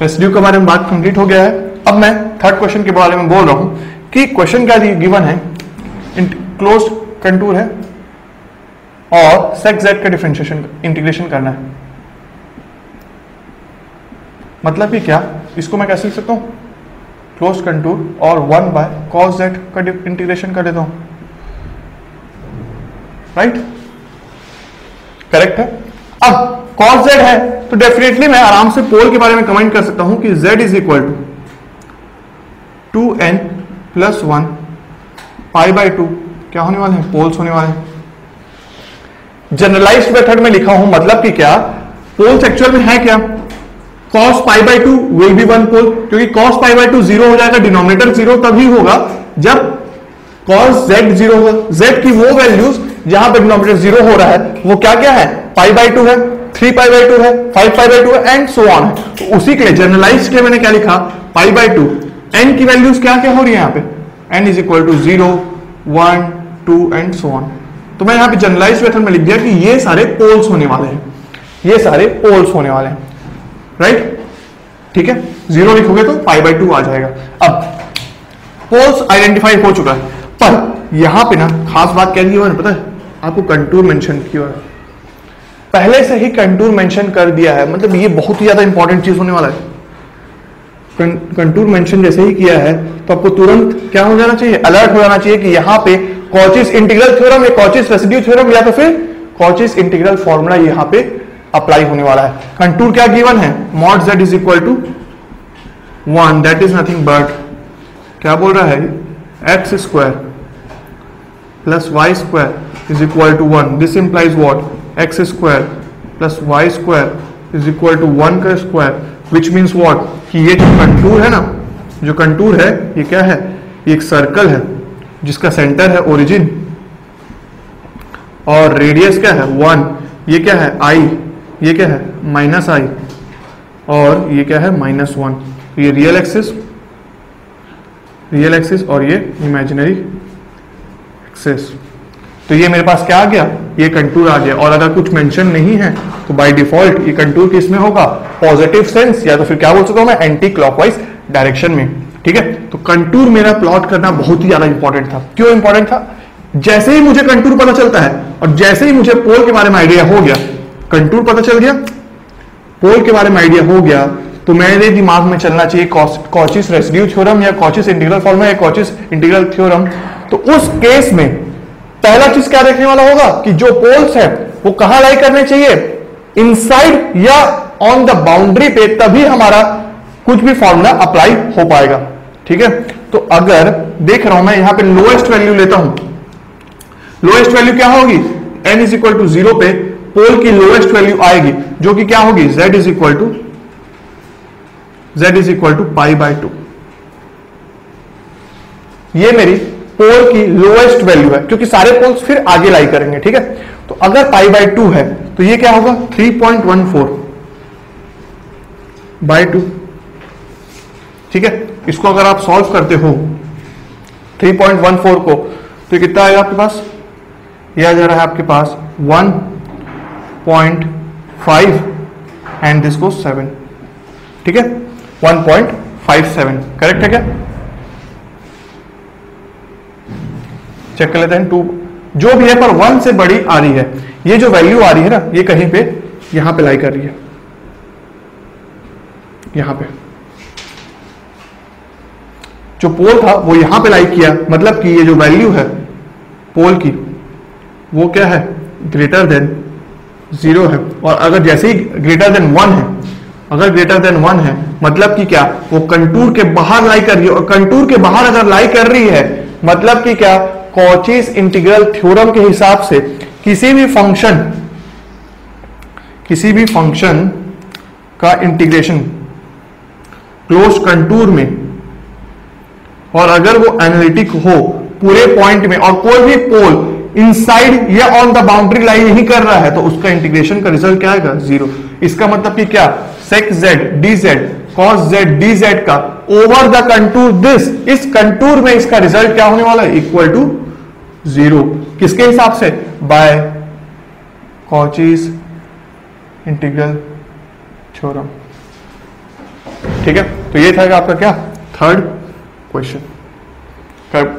रेसिड्यू के बारे में बात कंप्लीट हो गया है। अब मैं थर्ड क्वेश्चन के बारे में बोल रहा हूँ कि क्वेश्चन क्या गिवन है क्लोज कंटूर है, और सेक्स जेड का डिफ्रेंशिएशन इंटीग्रेशन करना है। मतलब कि क्या? इसको मैं कैसे लिख सकता हूँ? क्लोज कंटूर और वन बाय कॉस जेड का इंटीग्रेशन कर देता हूँ। राइट करेक्ट है? अब कॉस जेड है तो डेफिनेटली मैं आराम से पोल के बारे में कमेंट कर सकता हूँ कि z is equal to two n plus one pi by two क्या होने वाले हैं? पोल्स होने वाले हैं। जनरलाइज्ड मेथड में लिखा हूँ मतलब कि क्या? पोल्स एक्चुअल में है क्या? Cos pi by two will be one pole क्योंकि cos pi by two zero हो जाएगा डिनोमिनेटर ज़ीरो तभी होगा जब cos z ज़ीरो होगा। z की वो वैल्यूज़ जहाँ पर डिनोमिनेटर ज़ीरो हो रहा है, वो क्या क्या है? पाई बाई टू है थ्री पाई बाई टू है फाइव पाई बाई टू है एंड सो ऑन है। तो उसी के लिए जनरलाइज के मैंने क्या लिखा? पाई बाई टू एन की वैल्यूज़ क्या क्या हो रही है यहाँ पे? N is equal to zero one two and so on तो मैं यहाँ पे जनरलाइज मेथड में लिख दिया कि ये सारे पोल्स होने वाले हैं। ये सारे पोल्स होने वाले हैं। राइट ठीक है? ज़ीरो लिखोगे तो पाई बाई टू आ जाएगा। अब पोल्स आइडेंटिफाई हो चुका है। पर, यहाँ पे ना, खास बात क्या दी हुआ पता है? आपको कंटूर मेंशन किया है। पहले से ही कंटूर मेंशन कर दिया है मतलब ये बहुत ही ज़्यादा इंपॉर्टेंट चीज़ होने वाला है। कंटूर मेंशन जैसे ही किया है तो आपको तुरंत क्या हो जाना चाहिए? अलर्ट हो जाना चाहिए कि यहाँ पे कॉचिस इंटीग्रल थ्योरम या कॉचिस रेसिड्यू थ्योरम या तो फिर कॉचिस इंटीग्रल फॉर्मूला यहाँ पे अप्लाई होने वाला है। कंटूर क्या गिवन है? Mod z is equal to one that is nothing but क्या बोल रहा है? X square plus y square is equal to one this implies what x square plus y square is equal to one का square which means what कि ये जो contour है ना, जो कंटूर है, ये क्या है? ये एक सर्कल है, जिसका सेंटर है ओरिजिन और रेडियस क्या है? वन ये क्या है? आई ये क्या है? Minus i. और ये क्या है? Minus one. ये रियल एक्सिस रियल एक्सिस और ये इमेजिनरी एक्सिस। तो ये मेरे पास क्या आ गया? ये कंटूर आ गया। और अगर कुछ मेंशन नहीं है तो बाय डिफ़ॉल्ट ये कंटूर किसमें होगा? पॉजिटिव सेंस या तो फिर क्या बोल सकता हूँ मैं? एंटी क्लॉकवाइज डायरेक्शन में। ठीक है? तो कंटूर मेरा प्लॉट करना बहुत ही ज़्यादा इंपॉर्टेंट था। क्यों इंपॉर्टेंट था? जैसे ही मुझे कंटूर पता चलता है, और जैसे ही मुझे पोल के बारे में आइडिया हो गया कंटूर पता चल गया? पोल के बारे में आइडिया हो गया तो मेरे दिमाग में चलना चाहिए कॉचिस रेसिड्यू थ्योरम या कॉचिस इंटीग्रल फॉर्मूला या कॉचिस इंटीग्रल थ्योरम तो उस केस में पहला चीज़ क्या देखने वाला होगा? कि जो पोल्स है, वो कहाँ लाई करने चाहिए? इनसाइड या ऑन द बाउंड्री पे, तभी हमारा कुछ भी फॉर्मूला अप्लाई हो पाएगा। ठीक है? तो अगर देख रहा हूँ मैं, यहाँ पे लोएस्ट वैल्यू लेता हूँ। लोएस्ट वैल्यू क्या होगी? N is equal to zero पे पोल की लोएस्ट वैल्यू आएगी, जो कि क्या होगी? Z is equal to z is equal to pi by two ये मेरी पोल की लोएस्ट वैल्यू है, क्योंकि सारे पोल्स फिर आगे लाई करेंगे, ठीक है? तो अगर पाई बाई टू है तो ये क्या होगा? 3.14 point one four by two ठीक है? इसको अगर आप सॉल्व करते हो 3.14 को तो कितना आएगा आपके पास? ये आ जा रहा है आपके पास 1.5 एंड दिस को सेवन ठीक है? 1.57 करेक्ट है क्या? चेक कर लेते हैं टू जो भी है पर वन से बड़ी आ रही है। ये जो वैल्यू आ रही है ना, ये कहीं पे, यहाँ पे लाई कर रही है। यहाँ पे। जो पोल था, वो यहाँ पे लाई किया। मतलब कि ये जो वैल्यू है पोल की, वो क्या है? ग्रेटर देन ज़ीरो है। और अगर जैसे ही ग्रेटर देन वन है, अगर ग्रेटर देन वन है मतलब कि क्या? वो कंटूर के बाहर लाई कर रही है। और कंटूर के बाहर अगर लाई कर रही है मतलब कि क्या? कॉचिस इंटीग्रल थ्योरम के हिसाब से किसी भी फ़ंक्शन किसी भी फ़ंक्शन का इंटीग्रेशन क्लोज कंटूर में, और अगर वो एनालिटिक हो, पूरे पॉइंट में, और कोई भी पोल इनसाइड या ऑन द बाउंड्री लाइन नहीं कर रहा है तो उसका इंटीग्रेशन का रिज़ल्ट क्या आएगा? ज़ीरो इसका मतलब कि क्या? Sec z d z cos z d z का ओवर द कंटूर दिस इस कंटूर में इसका रिज़ल्ट क्या होने वाला है? इक्वल टू ज़ीरो किसके हिसाब से? बाय कॉचिस इंटीग्रल थ्योरम ठीक है? तो ये था आपका क्या? थर्ड क्वेश्चन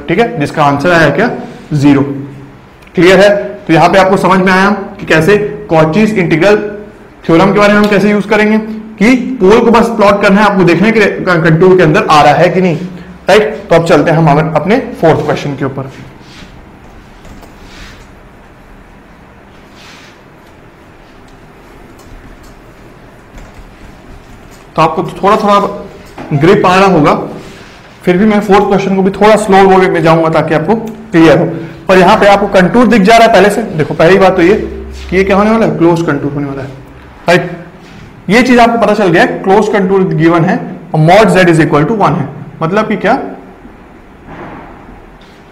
ठीक है? जिसका आंसर आया क्या? ज़ीरो क्लियर है? तो यहाँ पे आपको समझ में आया कि कैसे कॉचिस इंटीग्रल थ्योरम के बारे में हम कैसे यूज़ करेंगे कि पोल को बस प्लॉट करना है, आपको देखने के कंटूर के अंदर आ रहा है कि नहीं। राइट तो अब चलते हैं हम अपने फोर्थ क्वेश्चन के ऊपर। तो आपको थोड़ा थोड़ा ग्रिप आना होगा, फिर भी मैं फोर्थ क्वेश्चन को भी थोड़ा स्लो वे में जाऊँगा ताकि आपको क्लियर हो। पर यहाँ पे आपको कंटूर दिख जा रहा है पहले से। देखो, पहली बात तो ये कि ये क्या होने वाला है? क्लोज कंटूर होने वाला है। राइट ये चीज़ आपको पता चल गया क्लोज कंटूर गिवन है और mod z is equal to one है। मतलब कि क्या?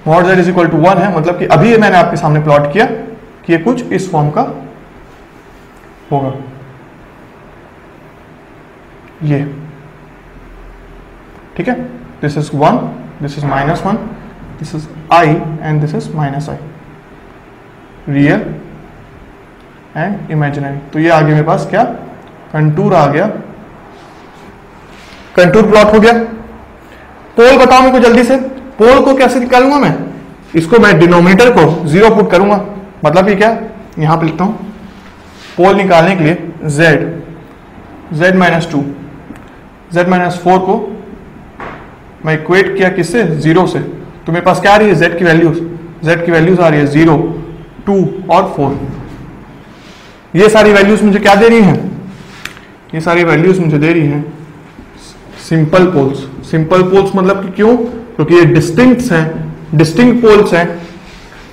Mod z is equal to one है मतलब कि अभी मैंने आपके सामने प्लॉट किया कि ये कुछ इस फॉर्म का होगा। ये। ठीक है? This is 1 this is minus 1 this is i and this is minus i. Real and imaginary तो ये आ गया मेरे पास क्या? कंटूर आ गया। कंटूर प्लॉट हो गया। पोल बताओ मेरे को जल्दी से। पोल को कैसे निकालूँगा मैं? इसको मैं डिनोमिनेटर को ज़ीरो पुट करूँगा। मतलब ये क्या? यहाँ पे लिखता हूँ। पोल निकालने के लिए z z minus two z minus four को मैं इक्वेट किया किससे? ज़ीरो से। तो मेरे पास क्या आ रही है? जेड की वैल्यूज़ जेड की वैल्यूज़ आ रही है ज़ीरो टू और फोर ये सारी वैल्यूज़ मुझे क्या दे रही हैं? ये सारी वैल्यूज़ मुझे दे रही हैं सिंपल पोल्स सिंपल पोल्स मतलब कि क्यों? क्योंकि ये डिस्टिंक्ट हैं डिस्टिंक्ट पोल्स हैं.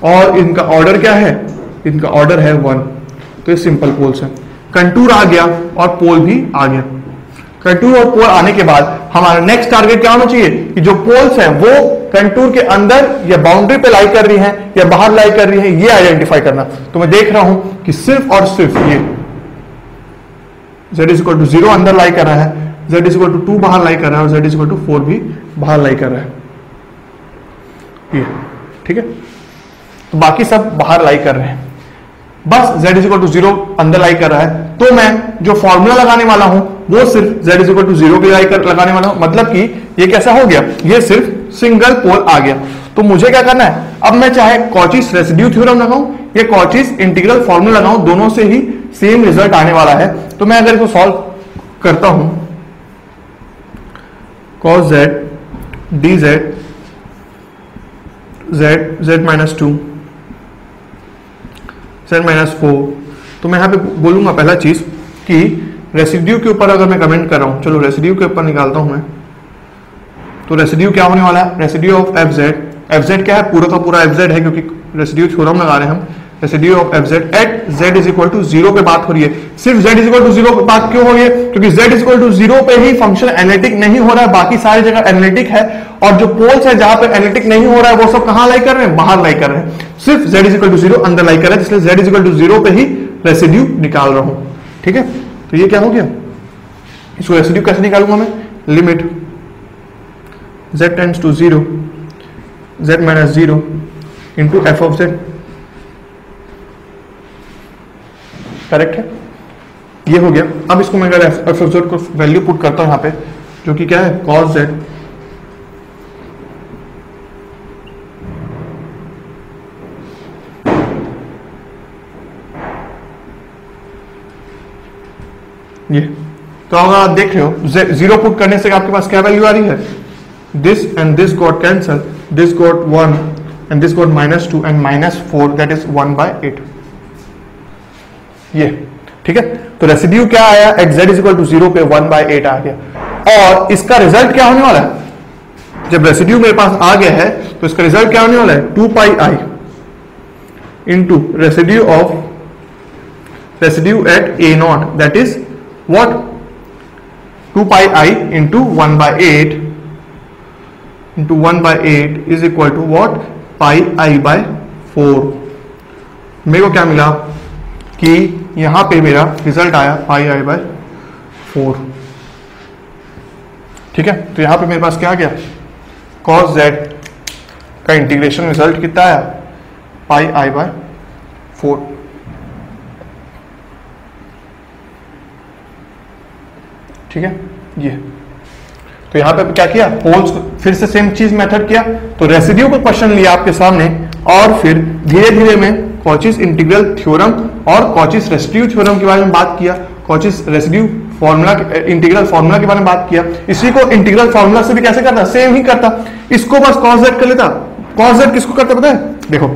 और इनका ऑर्डर क्या है? इनका ऑर्डर है वन तो ये सिंपल पोल्स हैं. कंटूर आ गया और पोल भी आ गया. कंटूर और पोल आने के बाद हमारा नेक्स्ट टारगेट क्या होना चाहिए? कि जो पोल्स हैं, वो कंटूर के अंदर या बाउंड्री पे लाई कर रही है, या बाहर लाई कर रही है, ये आइडेंटिफाई करना। तो मैं देख रहा हूँ कि सिर्फ़ और सिर्फ़ ये z इज़ टू ज़ीरो अंदर लाई कर रहा है, z इज़ टू टू बाहर लाई कर रहा है, और z इज़ टू फोर भी बाहर लाई कर रहा है। ये, ठीक है? तो बाकी सब बाहर लाई कर रहे हैं। बस z इज़ टू ज़ीरो अंदर लाई कर रहा है। तो मैं जो फॉर्मूला लगाने वाला हूँ, वो सिर्फ़ z इज़ टू ज़ीरो लगाने वाला हूँ। मतलब कि ये कैसा हो गया? ये सिर्फ़ सिंगल पोल आ गया। तो मुझे क्या करना है? अब मैं चाहे कॉचिस रेसिड्यू थ्योरम लगाऊँ या कॉचिस इंटीग्रल फॉर्मूला लगाऊँ, दोनों से ही सेम रिज़ल्ट आने वाला है। तो मैं अगर इसको सॉल्व करता हूँ, cos z, dz, z z minus two seven minus four तो मैं यहाँ पे बोलूँगा पहला चीज़ कि रेसिड्यू के ऊपर अगर मैं कमेंट कर रहा हूँ, चलो रेसिड्यू के ऊपर निकालता हूँ मैं। तो रेसिड्यू क्या होने वाला है? Residue of f z. F z क्या है? पूरा का पूरा एफ़ जेड है, क्योंकि रेसिड्यू थ्योरम लगा रहे हैं हम। Residue of f z. At z is equal to zero पे बात हो रही है। सिर्फ़ z is equal to zero पे बात क्यों हो रही है? क्योंकि z is equal to zero पे ही फ़ंक्शन एनालिटिक नहीं हो रहा है। बाकी सारी जगह एनालिटिक है। और जो पोल्स है जहाँ पे एनालिटिक नहीं हो रहा है, वो सब कहाँ लाई कर रहे हैं? बाहर लाई कर रहे हैं। सिर्फ़ z is equal to zero अंदर लाई कर रहे है इसलिए z is equal to zero पे ही रेसिड्यू निकाल रहा हूँ। ठीक है? तो ये क्या हो गया? इसको रेसिड्यू कैसे निकालूँगा मैं limit. Z tends to zero z minus zero into f of z. Correct है? ये हो गया। अब इसको मैं अगर एफ़ ऑफ़ z को वैल्यू पुट करता हूँ यहाँ पे, जो कि क्या है? cos z. ये। तो अगर आप देख रहे हो ज़ीरो पुट करने से आपके पास क्या वैल्यू आ रही है? This and this got cancel this got one and this got minus two and minus four that is one by eight ये ठीक है? तो रेसिड्यू क्या आया? At z is equal to zero पे वन बाय एट आ गया। और इसका रिज़ल्ट क्या होने वाला है? जब रेसिड्यू मेरे पास आ गया है तो इसका रिज़ल्ट क्या होने वाला है? Two pi i into residue of residue at a naught that is what? 2 pi i into 1 by 8 into 1 by 8 is equal to what? Pi i by 4 मेरे को क्या मिला? कि यहाँ पे मेरा रिज़ल्ट आया पाई आई बाय फोर ठीक है? तो यहाँ पे मेरे पास क्या आ गया? Cos z का इंटीग्रेशन रिज़ल्ट कितना आया? पाई आई बाय फोर ठीक है? ये। तो यहाँ पे क्या किया? पोल्स फिर से सेम चीज़ मेथड किया। तो रेसिड्यू को क्वेश्चन लिया आपके सामने और फिर धीरे धीरे में कॉचिस इंटीग्रल थ्योरम और कॉचिस रेसिड्यू थ्योरम के बारे में बात किया। Cauchy's residue formula integral formula के बारे में बात किया। इसी को इंटीग्रल फॉर्मूला से भी कैसे करता? सेम ही करता। इसको बस कॉस जेड कर लेता। कॉस जेड किसको करता पता है? देखो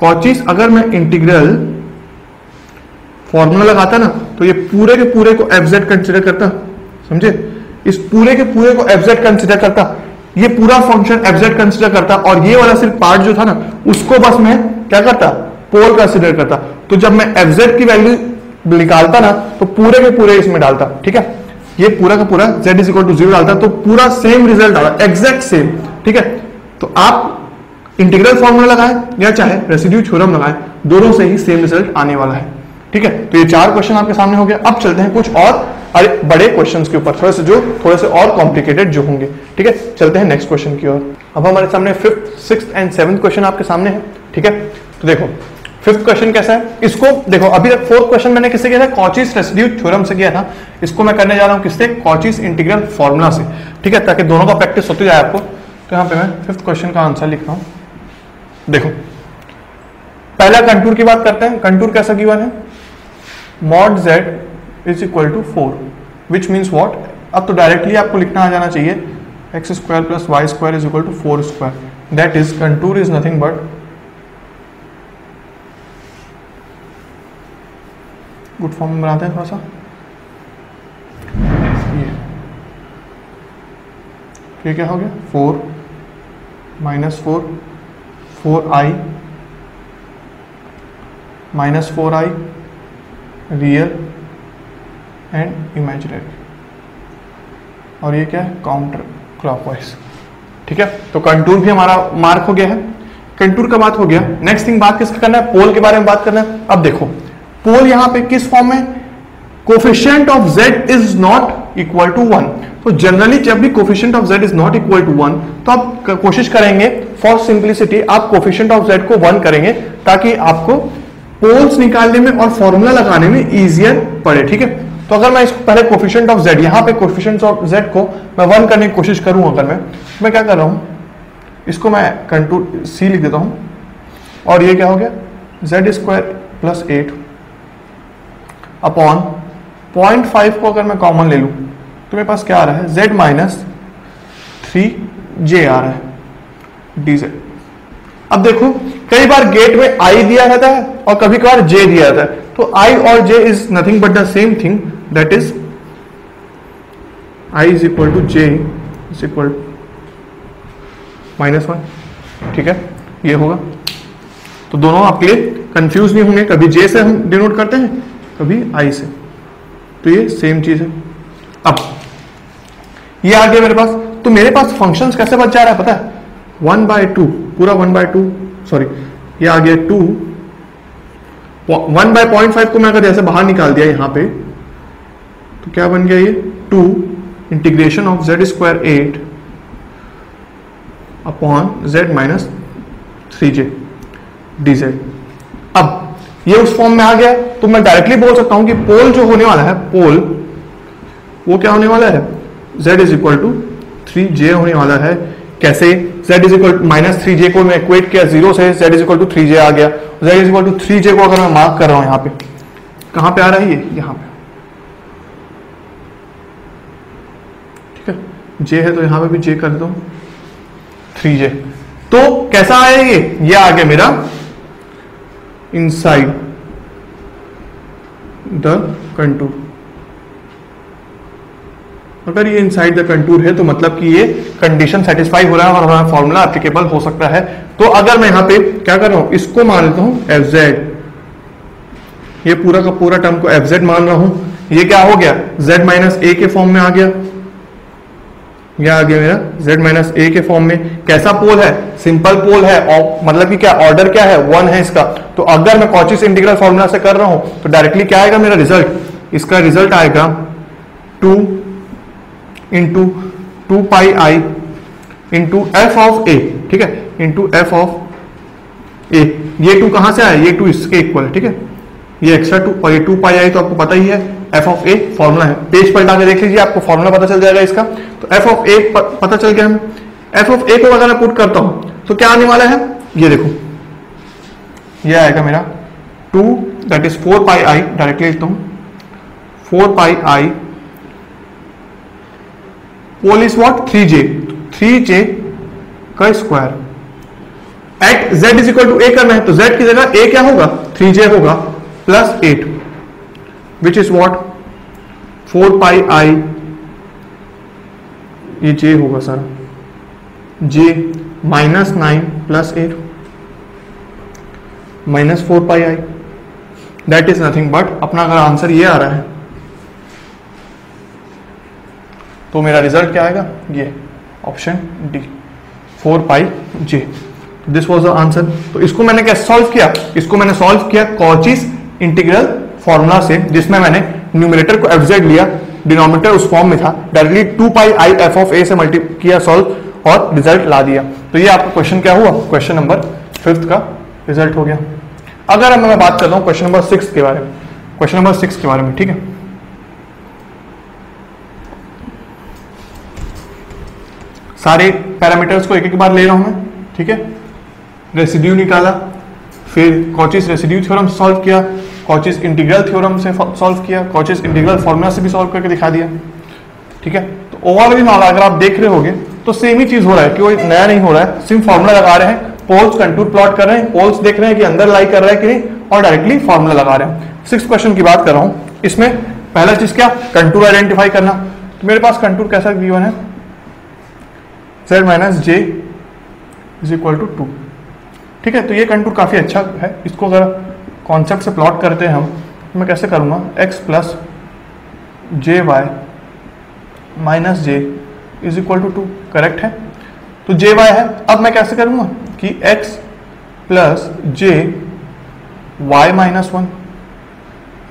कॉचिस अगर मैं इंटीग्रल फॉर्मूला लगाता ना तो ये पूरे के पूरे को एफ़ जेड कंसिडर करता। समझे? इस पूरे के पूरे को जेड कंसिडर करता। ये पूरा फ़ंक्शन जेड कंसिडर करता और ये वाला सिर्फ़ पार्ट जो था ना, उसको बस मैं क्या करता? पोल कंसिडर करता। तो जब मैं जेड की वैल्यू निकालता ना तो पूरे के पूरे इसमें डालता, ठीक है? ये पूरा का पूरा z is equal to zero डालता तो पूरा सेम रिज़ल्ट आया एग्जैक्ट सेम ठीक है? तो आप इंटीग्रल फॉर्मूला लगाए या चाहे रेसिड्यू थ्योरम लगाए, दोनों से ही सेम रिज़ल्ट आने वाला है, ठीक है? तो ये चार क्वेश्चन आपके सामने हो गया अब चलते हैं कुछ और अरे, बड़े क्वेश्चन के ऊपर, थोड़े से जो, थोड़े से और कॉम्प्लिकेटेड जो होंगे, ठीक है? चलते हैं नेक्स्ट क्वेश्चन की ओर। अब हमारे सामने fifth six and seventh question आपके सामने है, ठीक है? तो देखो फिफ्थ क्वेश्चन कैसा है? इसको, देखो, अभी तक फोर्थ क्वेश्चन मैंने किससे किया था? कॉचिस रेसिड्यू थ्योरम से किया था। इसको मैं करने जा रहा हूँ किससे? कॉचिस इंटीग्रल फॉर्मूला से, ठीक है? ताकि दोनों का प्रैक्टिस होती जाए आपको। तो यहाँ पे मैं फिफ्थ क्वेश्चन का आंसर लिख रहा हूँ। देखो, पहला कंटूर की बात करते हैं। कंटूर कैसा गिवन है? Mod z is equal to four which means what अब तो डायरेक्टली आपको लिखना आ जाना चाहिए x square plus y square is equal to four square that is contour is nothing but good form में बनाते हैं थोड़ा सा। ये क्या हो गया? Four minus four four i minus four i real and imaginary और ये क्या है? काउंटर क्लॉकवाइज ठीक है? तो कंटूर भी हमारा मार्क हो गया है। कंटूर का बात हो गया। नेक्स्ट थिंग बात किसका करना है? पोल के बारे में बात करना है। अब देखो पोल यहाँ पे किस फॉर्म में? Coefficient of z is not equal to one तो जनरली जब भी coefficient of z is not equal to one तो आप कोशिश करेंगे फॉर सिंप्लिसिटी आप कोफिशियंट ऑफ़ z को वन करेंगे, ताकि आपको पोल्स निकालने में और फॉर्मूला लगाने में इजियर पड़े, ठीक है? तो अगर मैं इसको पहले कोफिशियंट ऑफ़ जेड यहाँ पे कोफिशियंट ऑफ़ जेड को मैं वन करने की कोशिश करूँ अगर मैं मैं क्या कर रहा हूँ? इसको मैं कंटूर सी लिख देता हूँ। और ये क्या हो गया? Z square plus eight upon point five को अगर मैं कॉमन ले लूँ तो मेरे पास क्या आ रहा है? जेड माइनस थ्री जे आ रहा है डी जेड अब देखो, कई बार गेट में आई दिया रहता है और कभी कभार जे दिया रहता है। तो आई और j is nothing but the same thing that is i is equal to j is equal minus one ठीक है? ये होगा। तो दोनों आपके लिए कंफ्यूज नहीं होंगे। कभी जे से हम डिनोट करते हैं, कभी आई से। तो ये सेम चीज़ है। अब, ये आ गया मेरे पास तो मेरे पास फ़ंक्शंस कैसे बच जा रहा है पता है? वन बाय टू पूरा वन बाय टू सॉरी ये आ गया two one by point five को मैं अगर जैसे बाहर निकाल दिया यहाँ पे तो क्या बन गया ये? Two integration of z square eight upon z minus three j d z अब ये उस फॉर्म में आ गया तो मैं डायरेक्टली बोल सकता हूँ कि पोल जो होने वाला है पोल वो क्या होने वाला है? z is equal to three j होने वाला है। कैसे? Z is equal minus three j को मैं इक्वेट किया ज़ीरो से z is equal to three j आ गया। Z is equal to three j को अगर मैं मार्क कर रहा हूँ यहाँ पे, कहाँ पे आ रहा है ये? यहाँ पे। ठीक है? J है तो यहाँ पे भी j कर दो। थ्री जे तो कैसा आया ये? ये आ गया मेरा इनसाइड द कंटूर अगर ये इनसाइड द कंटूर है तो मतलब कि ये कंडीशन सेटिस्फाई हो रहा है और हमारा फॉर्मूला एप्लीकेबल हो सकता है। तो अगर मैं यहाँ पे क्या कर रहा हूँ, इसको मान लेता हूँ एफ़ जेड ये पूरा का पूरा टर्म को एफ़ जेड मान रहा हूँ। ये क्या हो गया? जेड माइनस ए के फॉर्म में आ गया। ये आ गया मेरा z माइनस ए के फॉर्म में। कैसा पोल है? सिंपल पोल है। और मतलब कि क्या? ऑर्डर क्या है? वन है इसका। तो अगर मैं कॉचिस इंटीग्रल फॉर्मूला से कर रहा हूँ तो डायरेक्टली क्या आएगा मेरा रिज़ल्ट इसका रिज़ल्ट आएगा two into two pi i into f of a ठीक है? इंटू एफ़ ऑफ़ ए ये टू कहाँ से आया? ये टू इसके इक्वल ठीक है? ये एक्स्ट्रा टू और ये टू पाई आई तो आपको पता ही है एफ़ ऑफ़ ए फॉर्मूला है। पेज पलटा के देख लीजिए, आपको फॉर्मूला पता चल जाएगा इसका। तो एफ़ ऑफ़ ए पता चल गया हमें। एफ़ ऑफ़ ए को अगर मैं पुट करता हूँ तो क्या आने वाला है? ये देखो। ये आएगा मेरा two that is four pi i directly लिखता हूँ। Four pi i pole is what three j three j का square at z is equal to a करना है तो जेड की जगह ए क्या होगा? थ्री जे होगा plus eight which is what four pi i ये जे होगा sir j minus nine plus eight minus four pi i that is nothing but अपना अगर आंसर ये आ रहा है तो मेरा रिज़ल्ट क्या आएगा? ये option d four pi j this was the answer तो इसको मैंने क्या सॉल्व किया? इसको मैंने सॉल्व किया कॉचिस इंटीग्रल फॉर्मूला से, जिसमें मैंने न्यूमिनेटर को एफ़ लिया। डिनोमिनेटर उस फॉर्म में था। Directly two pi i f of a से मल्टी किया सॉल्व और रिज़ल्ट ला दिया। तो ये आपका क्वेश्चन क्या हुआ? क्वेश्चन नंबर फिफ्थ का रिज़ल्ट हो गया। अगर मैं बात करता हूँ क्वेश्चन नंबर सिक्स के बारे में। क्वेश्चन नंबर सिक्स के बारे में, ठीक है? सारे पैरामीटर्स को एक एक बार ले रहा हूँ मैं, ठीक है? रेसिड्यू निकाला, फिर कॉचिस रेसिड्यू थ्योरम सॉल्व किया कॉचिस इंटीग्रल थ्योरम से सॉल्व किया कॉचिस इंटीग्रल फॉर्मूला से भी सॉल्व करके दिखा दिया, ठीक है? तो ओवरऑल मामला अगर आप देख रहे होगे तो सेम ही चीज़ हो रहा है कोई नया नहीं हो रहा है? सिर्फ़ फॉर्मूला लगा रहे हैं पोल्स कंटूर प्लॉट कर रहे हैं पोल्स देख रहे हैं कि अंदर लाई कर रहा है कि नहीं, और डायरेक्टली फॉर्मूला लगा रहे हैं। सिक्स क्वेश्चन की बात कर रहा हूँ, इसमें पहला चीज़ क्या? कंटूर आइडेंटिफाई करना। तो मेरे पास कंटूर कैसा गिवन है? Z minus j is equal to two ठीक है तो ये कंटूर काफ़ी अच्छा है। इसको अगर कॉन्सेप्ट से प्लॉट करते हैं हम तो मैं कैसे करूँगा? X plus j y minus j is equal to two correct है? तो जे वाई है। अब मैं कैसे करूँगा कि x plus j y minus one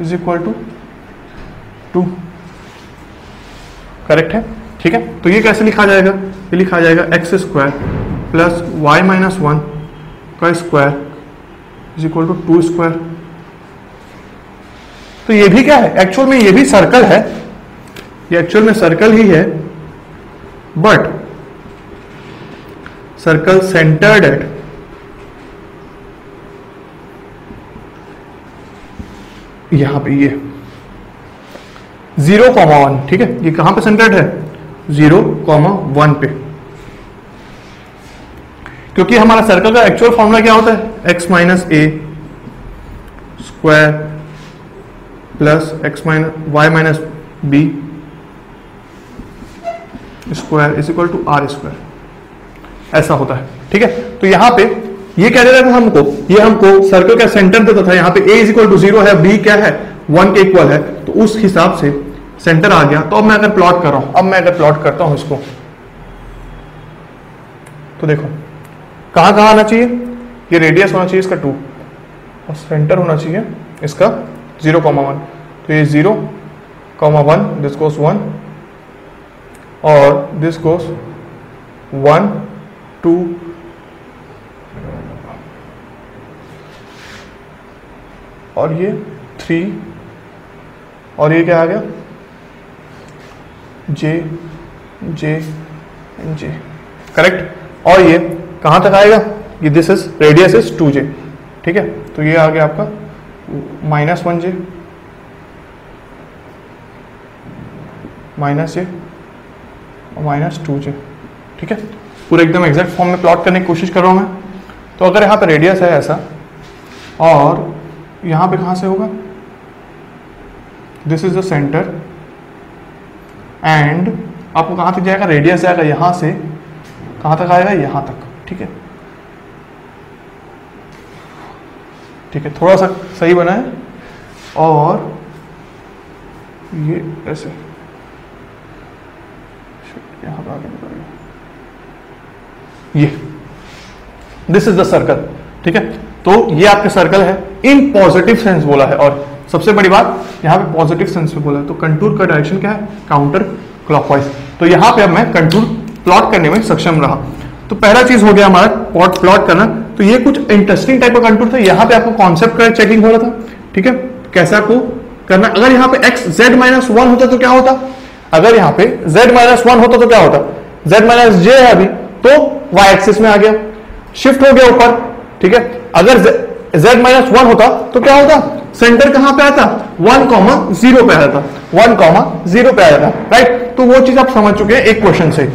is equal to two correct है? ठीक है? तो ये कैसे लिखा जाएगा? ये लिखा जाएगा x square plus y minus one का square is equal to two square तो ये भी क्या है? एक्चुअल में ये भी सर्कल है। ये एक्चुअल में सर्कल ही है। बट सर्कल सेंटर्ड एट यहाँ पे ये ज़ीरो कॉमा वन ठीक है? ये कहाँ पे सेंटर्ड है? ज़ीरो कॉमा वन पे। क्योंकि हमारा सर्कल का एक्चुअल फॉर्मूला क्या होता है? X minus a square plus x minus y minus b square is equal to r square ऐसा होता है। ठीक है? तो यहाँ पे ये कह दे रहा था हमको, ये हमको सर्कल का सेंटर देता था, यहाँ पे a is equal to zero है, b क्या है? वन के इक्वल है। तो उस हिसाब से सेंटर आ गया तो अब मैं अगर प्लॉट कर रहा हूँ। अब मैं अगर प्लॉट करता हूँ इसको तो देखो, कहाँ कहाँ आना चाहिए? ये रेडियस होना चाहिए इसका टू और सेंटर होना चाहिए इसका ज़ीरो कॉमा वन तो ये zero comma one this goes one और दिस कोस वन टू और ये थ्री और ये क्या आ गया? जे जे जे करेक्ट और ये कहाँ तक आएगा? ये this is radius is two j ठीक है? तो ये आ गया आपका minus one j minus j और माइनस टू जे ठीक है? पूरे एकदम एग्जैक्ट फॉर्म में प्लॉट करने की कोशिश कर रहा हूँ मैं। तो अगर यहाँ पर रेडियस है ऐसा, और यहाँ पे कहाँ से होगा? This is the centre and आपको कहाँ तक जाएगा? रेडियस जाएगा यहाँ से। कहाँ तक आएगा? यहाँ तक। ठीक है? ठीक है, थोड़ा सा सही बना है और ये ऐसे। यहाँ पे आगे ये। दिस इज़ द सर्कल ठीक है? तो ये आपके सर्कल है। इन पॉजिटिव सेंस बोला है और सबसे बड़ी बात, यहाँ पे पॉजिटिव सेंस में बोला तो कंटूर का डायरेक्शन क्या है? काउंटर क्लॉकवाइज तो यहाँ पे अब मैं कंटूर प्लॉट करने में सक्षम रहा। तो पहला चीज़ हो गया हमारा प्लॉट प्लॉट करना। तो ये कुछ इंटरेस्टिंग टाइप का कंटूर था। यहाँ पे आपको कॉन्सेप्ट का चेकिंग हो रहा था। ठीक है? कैसे आपको करना? अगर यहाँ पे एक्स जेड माइनस वन होता तो क्या होता? अगर यहाँ पे जेड माइनस वन होता तो क्या होता? जेड माइनस जे है अभी तो वाई एक्सिस में आ गया। शिफ्ट हो गया ऊपर। ठीक है? अगर जेड माइनस वन होता तो क्या होता? सेंटर कहाँ पे आता? वन कॉमा ज़ीरो पे आ था वन कॉमा ज़ीरो पे आ था। राइट तो वो चीज़ आप समझ चुके हैं एक क्वेश्चन से।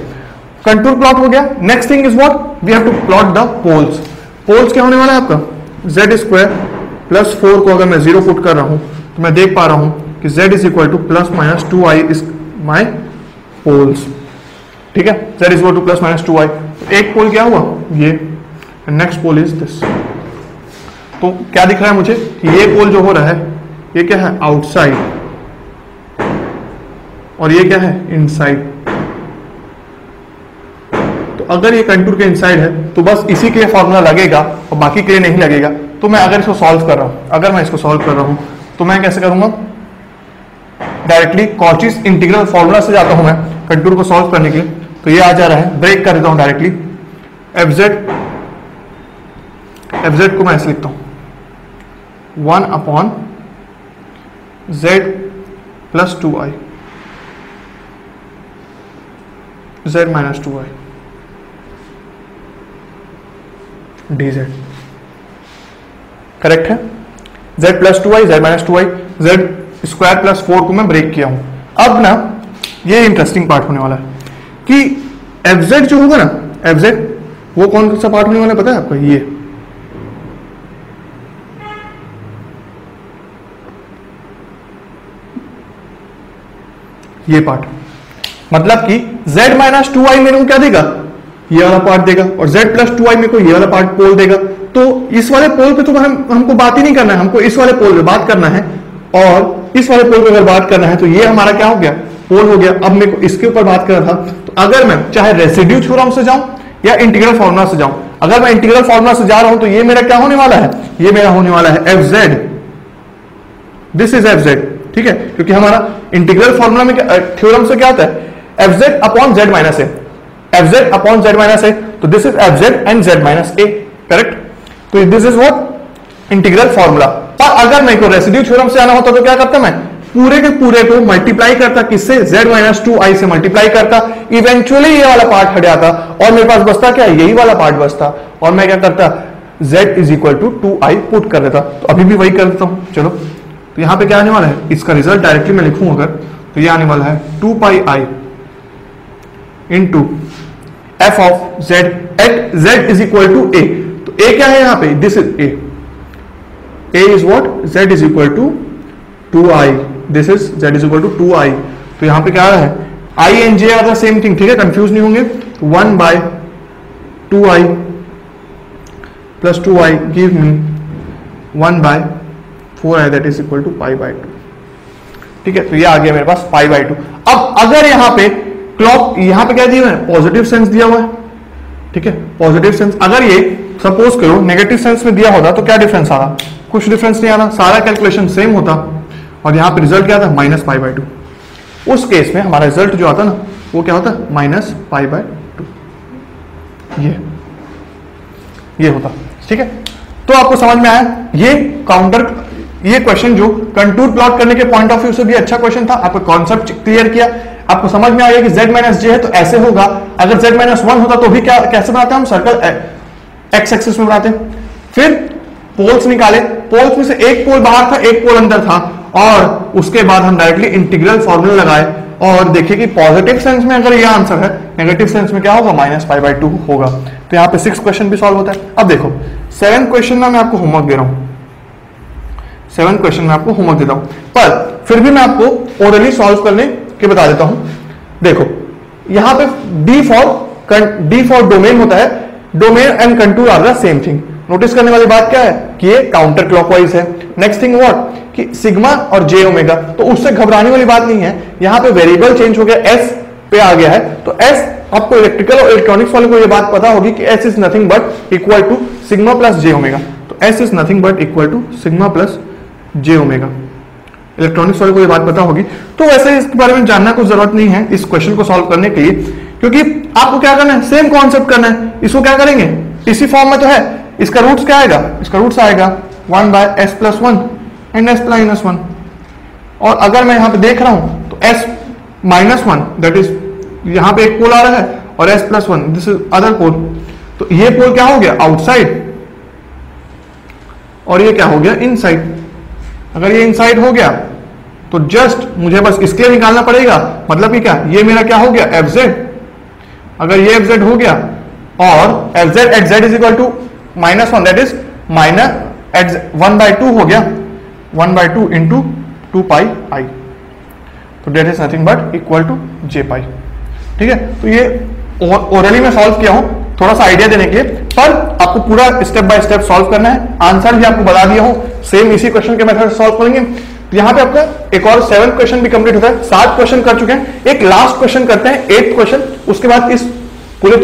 कंटूर प्लॉट हो गया। Next thing is what we have to plot the poles poles क्या होने वाला है आपका? जेड स्क्वायर प्लस फोर को अगर मैं ज़ीरो पुट कर रहा हूँ तो मैं देख पा रहा हूँ कि z is equal to plus minus two i is my poles ठीक है? Z is equal to plus minus two i एक पोल क्या हुआ? ये। नेक्स्ट पोल इज़ दिस तो क्या दिख रहा है मुझे? कि ये पोल जो हो रहा है, ये क्या है? आउटसाइड और ये क्या है? इनसाइड तो अगर ये कंटूर के इनसाइड है तो बस इसी के लिए फॉर्मूला लगेगा और बाकी के लिए नहीं लगेगा। तो मैं अगर इसको सॉल्व कर रहा हूँ, अगर मैं इसको सॉल्व कर रहा हूँ तो मैं कैसे करूँगा? डायरेक्टली कॉचिस इंटीग्रल फॉर्मूला से जाता हूँ मैं कंटूर को सॉल्व करने के लिए। तो ये आ जा रहा है ब्रेक कर देता हूँ directly f z f z को मैं ऐसे लिखता हूँ। One upon z plus two i. Z minus two i. D z correct है? z plus two i, z minus two i, z square plus four को मैं ब्रेक किया हूँ। अब ना, ये इंटरेस्टिंग पार्ट होने वाला है कि एफ़ जेड जो होगा ना एफ़ जेड वो कौन सा पार्ट होने वाला है पता है आपको? ये। ये पार्ट मतलब कि z माइनस टू आई मेरे को क्या देगा? ये वाला पार्ट देगा और z प्लस टू आई मेरे को ये वाला पार्ट पोल देगा। तो इस वाले पोल पे तो हम, हमको बात ही नहीं करना है। हमको इस वाले पोल पे बात करना है और इस वाले पोल पे अगर बात करना है तो ये हमारा क्या हो गया? पोल हो गया। अब मेरे को इसके ऊपर बात करना था। तो अगर मैं चाहे रेसिड्यू थ्योरम से जाऊँ या इंटीग्रल फॉर्मुला से जाऊँ, अगर मैं इंटीग्रल फॉर्मुला से जा रहा हूँ तो ये मेरा क्या होने वाला है? ये मेरा होने वाला है f z this is f z ठीक है? क्योंकि हमारा इंटीग्रल फॉर्मुला में थ्योरम से क्या होता है? F z upon z minus a f z upon z minus a तो this is f z and z minus a correct तो this is what integral formula और अगर मेरे को रेसिड्यू थ्योरम से आना होता तो क्या करता मैं? पूरे के पूरे को मल्टीप्लाई करता। किससे? z माइनस टू आई से मल्टीप्लाई करता। इवेंचुअली ये वाला पार्ट हट जाता। और मेरे पास बचता क्या? यही वाला पार्ट बचता। और मैं क्या करता? z is equal to two i put कर देता। तो अभी भी वही कर देता हूँ। चलो। तो यहाँ पे क्या आने वाला है? इसका रिज़ल्ट डायरेक्टली मैं लिखूं अगर तो ये आने वाला है two pi i into f of z at z is equal to a तो ए क्या है यहाँ पे? This is a a is what z is equal to two i this is z is equal to two i तो यहाँ पे क्या है? I and j are the same thing ठीक है? कंफ्यूज नहीं होंगे. One by two i plus two i give me one by four i that is equal to pi by two ठीक है? तो ये आ गया मेरे पास पाई बाय टू अब अगर यहाँ पे क्लॉक यहाँ पे क्या दिया हुआ है? पॉजिटिव सेंस दिया हुआ है। ठीक है? पॉजिटिव सेंस अगर ये सपोज़ करो नेगेटिव सेंस में दिया होता तो क्या डिफरेंस आ रहा कुछ डिफरेंस नहीं आ रहा सारा कैलकुलेशन सेम होता। और यहाँ पे रिज़ल्ट क्या था? माइनस पाई बाय टू उस केस में हमारा रिज़ल्ट जो आता ना, वो क्या होता? माइनस पाई बाय टू ये। ये होता। ठीक है? तो आपको समझ में आया? ये काउंटर ये क्वेश्चन जो कंटूर प्लॉट करने के पॉइंट ऑफ़ व्यू से भी अच्छा क्वेश्चन था। आपको कॉन्सेप्ट क्लियर किया। आपको समझ में आ गया कि z माइनस जे है तो ऐसे होगा। अगर z माइनस वन होता तो भी क्या कैसे बनाते हैं हम सर्कल एक्स एक्सिस में बनाते। फिर पोल्स निकाले। पोल्स में से एक पोल बाहर था, एक पोल अंदर था। और उसके बाद हम डायरेक्टली इंटीग्रल फॉर्मूला लगाए। और देखिए कि पॉजिटिव सेंस में अगर ये आंसर है नेगेटिव सेंस में क्या होगा? माइनस फाइव बाई टू होगा। तो यहाँ पे सिक्स क्वेश्चन भी सॉल्व होता है। अब देखो सेवन क्वेश्चन में मैं आपको होमवर्क दे रहा हूँ। सेवन क्वेश्चन में आपको होमवर्क देता हूँ। पर फिर भी मैं आपको ओरली सॉल्व करने के बता देता हूँ। देखो, यहाँ पे D for D for domain होता है। Domain and contour are the same thing notice करने वाली बात क्या है? कि ये काउंटर क्लॉकवाइज है। नेक्स्ट थिंग व्हाट कि सिग्मा और जे ओमेगा तो उससे घबराने वाली बात नहीं है। यहाँ पे वेरिएबल चेंज हो गया। एस पे आ गया है। तो एस आपको इलेक्ट्रिकल और इलेक्ट्रॉनिक्स वाले को ये बात पता होगी कि S is nothing but equal to sigma plus J omega तो S is nothing but equal to sigma plus J omega electronics वाले को ये बात पता होगी। तो वैसे इसके बारे में जानना कोई ज़रूरत नहीं है इस क्वेश्चन को सॉल्व करने के लिए, क्योंकि आपको क्या करना है? सेम कॉन्सेप्ट करना है। इसको क्या करेंगे? इसी फॉर्म में तो है। इसका रूट्स क्या आएगा? इसका रूट्स आएगा one by S plus one and S minus one और अगर मैं यहाँ पे देख रहा हूँ तो S minus one that is यहाँ पे एक पोल आ रहा है और S plus one this is other pole तो ये पोल क्या हो गया? आउटसाइड और ये क्या हो गया? इनसाइड अगर ये इनसाइड हो गया तो जस्ट मुझे बस इसके निकालना पड़ेगा। मतलब कि क्या? ये मेरा क्या हो गया? एफ़ अगर ये एफ़ हो गया, और F Z at Z is equal to minus one that is minus at one by two हो गया। One by two into two pi I तो that is nothing but equal to J pi ठीक है? तो ये orally में solve किया हूँ। थोड़ा सा आइडिया देने के लिए। पर आपको पूरा स्टेप बाय स्टेप सॉल्व करना है। आंसर भी आपको बता दिया हूँ। सेम इसी क्वेश्चन के मेथड सॉल्व करेंगे। तो यहाँ पे आपका एक और सेवन क्वेश्चन भी कंप्लीट होता है। सात क्वेश्चन कर चुके हैं। एक लास्ट क्वेश्चन करते हैं एट क्वेश्चन उसके बाद इस पूरे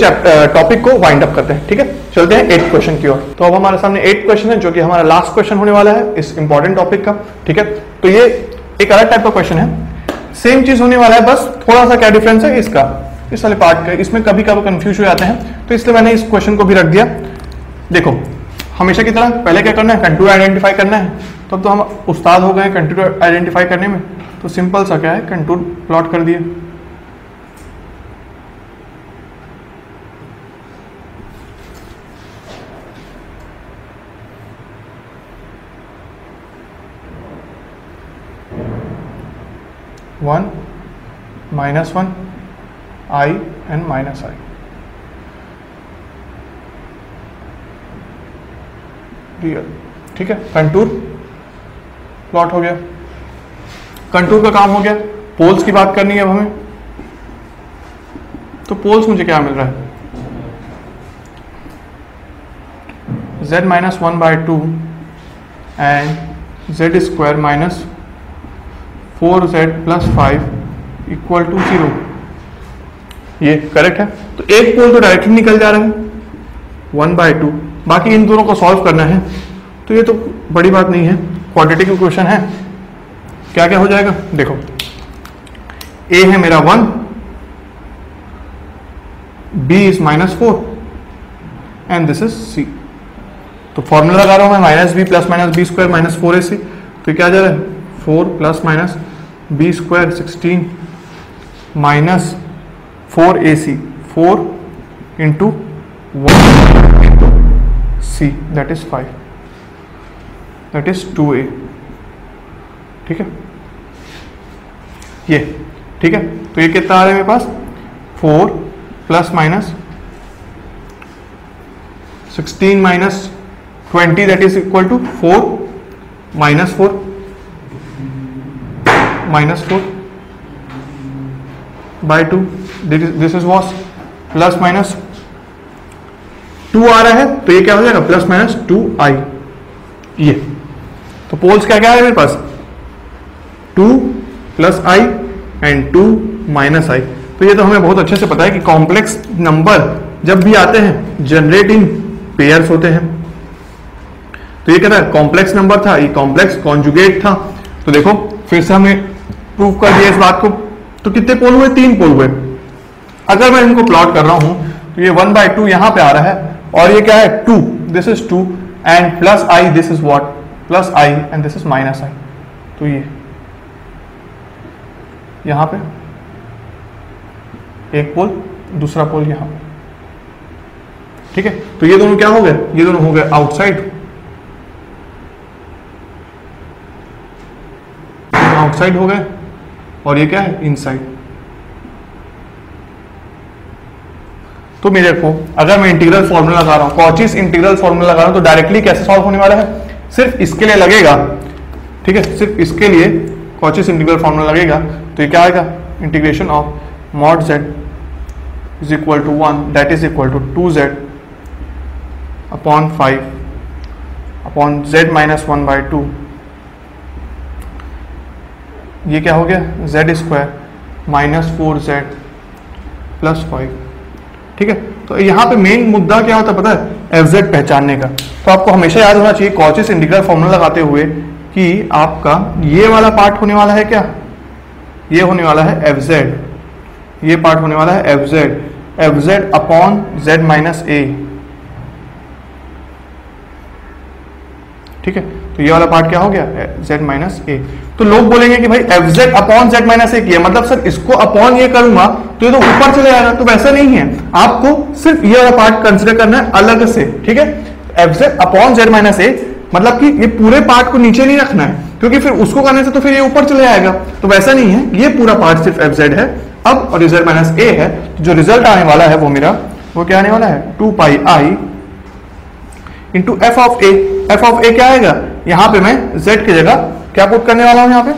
टॉपिक को वाइंड अप करते हैं। ठीक है? चलते हैं एट क्वेश्चन की ओर। तो अब हमारे सामने एट क्वेश्चन है, जो कि हमारा लास्ट क्वेश्चन होने वाला है इस इंपॉर्टेंट टॉपिक का। ठीक है? तो ये एक अलग टाइप का क्वेश्चन है। सेम चीज़ होने वाला है, बस थोड़ा सा क्या डिफरेंस है इसका? इस वाले पार्ट का, इसमें कभी कभी कंफ्यूज हो जाते हैं। तो इसलिए मैंने इस क्वेश्चन को भी रख दिया। देखो, हमेशा की तरह पहले क्या करना है? कंटूर आइडेंटिफाई करना है। तब तो हम उस्ताद हो गए कंटूर आइडेंटिफाई करने में। तो सिंपल सा क्या है? कंटूर प्लॉट कर दिए one minus one I and minus I real ठीक है? कंटूर प्लॉट हो गया. कंटूर का काम हो गया. पोल्स की बात करनी है अब हमें. तो पोल्स मुझे क्या मिल रहा है? Z minus one by two and Z square minus four Z plus five equal to zero ये करेक्ट है? तो एक पोल तो डायरेक्टली निकल जा रहा है। वन बाय टू बाकी इन दोनों को सॉल्व करना है। तो ये तो बड़ी बात नहीं है। क्वाड्रेटिक क्वेश्चन है। क्या क्या हो जाएगा? देखो। ए है मेरा one B is minus four and this is C तो फॉर्मूला लगा रहा हूँ मैं। Minus B plus minus B square minus four A C तो क्या जा रहा है? Four plus minus B square sixteen minus four A C, four into one into C that is five that is two A ठीक है? ये, ठीक है? तो ये कितना आ रहा है मेरे पास? Four plus minus sixteen minus twenty that is equal to four minus four minus four by two this is was plus minus two आ रहा है तो ये क्या हो जाएगा? प्लस माइनस टू आई ये. तो पोल्स क्या क्या है मेरे पास? Two plus I and two minus I तो ये तो हमें बहुत अच्छे से पता है कि कॉम्प्लेक्स नंबर जब भी आते हैं जनरेट इन पेयर्स होते हैं। तो ये कहता है कॉम्प्लेक्स नंबर था, ये कॉम्प्लेक्स कॉन्जुगेट था। तो देखो, फिर से हमें प्रूव कर दिया इस बात को। तो कितने पोल हुए? तीन पोल हुए। अगर मैं इनको प्लॉट कर रहा हूँ तो ये वन बाय टू यहाँ पे आ रहा है, और ये क्या है? Two this is two and plus I this is what plus I and this is minus I तो ये, यहाँ पे, एक पोल दूसरा पोल यहाँ ठीक है? तो ये दोनों क्या हो गए? ये दोनों हो गए आउटसाइड आउटसाइड हो गए, और ये क्या है? इनसाइड तो मेरे को, अगर मैं इंटीग्रल फॉर्मूला लगा रहा हूँ कॉचिस इंटीग्रल फॉर्मूला लगा रहा हूँ तो डायरेक्टली कैसे सॉल्व होने वाला है? सिर्फ़ इसके लिए लगेगा, ठीक है? सिर्फ़ इसके लिए कॉचिस इंटीग्रल फॉर्मूला लगेगा तो ये क्या आएगा? Integration of mod Z is equal to one that is equal to two Z upon five upon Z minus one by two ये क्या हो गया? Z square minus four Z plus five ठीक है? तो यहाँ पे मेन मुद्दा क्या होता है पता है? एफ़ जेड पहचानने का। तो आपको हमेशा याद होना चाहिए कॉचिस इंटीग्रल फॉर्मूला लगाते हुए कि आपका ये वाला पार्ट होने वाला है क्या? ये होने वाला है एफ़ जेड ये पार्ट होने वाला है F Z F Z upon Z minus A ठीक है? तो ये वाला पार्ट क्या हो गया? z माइनस ए तो लोग बोलेंगे कि भाई F Z upon Z minus A किया मतलब सर, इसको अपॉन ये करूँगा तो ये तो ऊपर चले जाएगा। तो वैसा नहीं है। आपको सिर्फ़ ये वाला पार्ट कंसिडर करना है अलग से, ठीक है? F Z upon Z minus A मतलब कि ये पूरे पार्ट को नीचे नहीं रखना है। क्योंकि फिर उसको करने से तो फिर ये ऊपर चले जाएगा। तो वैसा नहीं है। ये पूरा पार्ट सिर्फ़ एफ़ जेड है। अब, और जेड माइनस ए है तो जो रिज़ल्ट आने वाला है वो मेरा, वो क्या आने वाला है? Two pi I into F of A F of A क्या आएगा? यहाँ पे मैं z की जगह क्या पुट करने वाला हूँ यहाँ पे?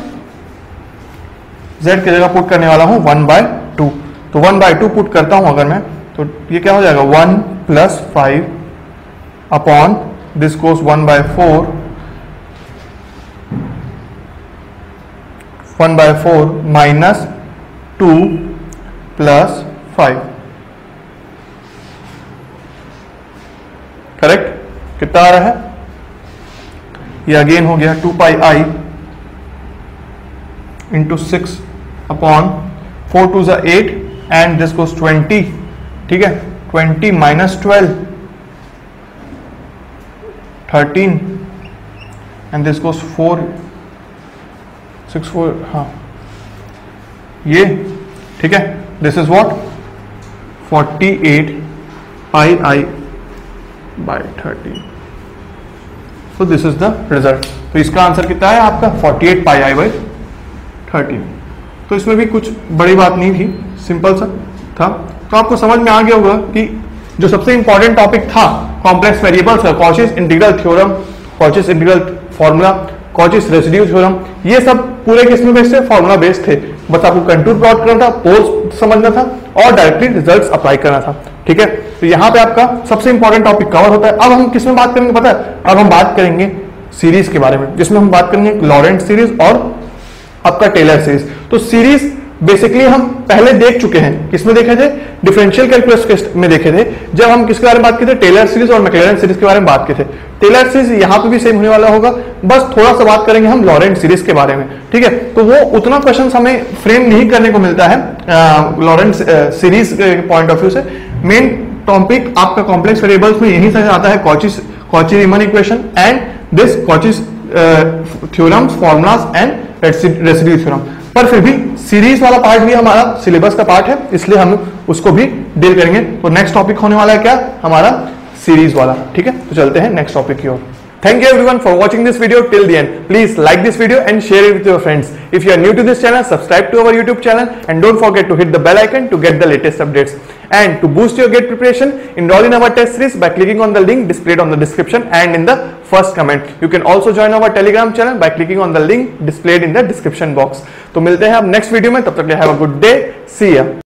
Z की जगह पुट करने वाला हूँ वन बाय टू तो वन बाय टू पुट करता हूँ अगर मैं तो ये क्या हो जाएगा? One plus five upon this goes one by four one by four minus two plus five correct कितना आ रहा है? ये अगेन हो गया two pi I into six upon four two ज़ा eight and this goes twenty ठीक है? Twenty minus twelve thirteen and this goes four six four हाँ। ये, ठीक है? This is what forty eight pi I by thirty so this is the result तो इसका answer कितना है आपका? 48 eight pi I by thirty तो इसमें भी कुछ बड़ी बात नहीं थी सिंपल सा था। तो आपको समझ में आ गया होगा कि जो सबसे इंपॉर्टेंट टॉपिक था कॉम्प्लेक्स वेरिएबल्स का Cauchy's integral theorem Cauchy's integral formula Cauchy's residue theorem ये सब पूरे किस्म बेस्ड थे? फॉर्मूला बेस्ड थे। बस आपको कंटूर प्लॉट करना था, पोल्स समझना था और डायरेक्टली रिज़ल्ट अप्लाई करना था, ठीक है? तो यहाँ पे आपका सबसे इंपॉर्टेंट टॉपिक कवर होता है। अब हम किसमें बात करेंगे पता है? अब हम बात करेंगे सीरीज़ के बारे में, जिसमें हम बात करेंगे लॉरेंट सीरीज़ और आपका टेलर सीरीज़ तो सीरीज़ बेसिकली हम पहले देख चुके हैं। किसमें देखे थे? डिफरेंशियल कैलकुलस में देखे थे। जब हम किसके बारे में बात किए थे? टेलर सीरीज़ और मैक्लेरन सीरीज़ के बारे में बात किए थे। टेलर सीरीज़ यहाँ पे भी सेम होने वाला होगा। बस थोड़ा सा बात करेंगे हम लॉरेंट सीरीज़ के बारे में। ठीक है? तो वो उतना क्वेश्चन हमें फ्रेम नहीं करने को मिलता है लॉरेंट सीरीज़ के पॉइंट ऑफ़ व्यू से। मेन टॉपिक आपका कॉम्प्लेक्स वेरिएबल्स में यही समझ आता है Cauchy's Cauchy Riemann equation and this Cauchy's theorems formulas and residue theorem पर फिर भी सीरीज़ वाला पार्ट भी हमारा सिलेबस का पार्ट है, इसलिए हम उसको भी डील करेंगे। तो नेक्स्ट टॉपिक होने वाला है क्या? हमारा सीरीज़ वाला। ठीक है? तो चलते हैं नेक्स्ट टॉपिक की ओर। Thank you everyone for watching this video till the end please like this video and share with your friends if you are new to this channel subscribe to our YouTube channel and don't forget to hit the bell icon to get the latest updates And to boost your GATE preparation, enroll in our test series by clicking on the link displayed on the description and in the first comment. You can also join our Telegram channel by clicking on the link displayed in the description box. तो मिलते हैं अब next video में तब तक have a good day. See ya.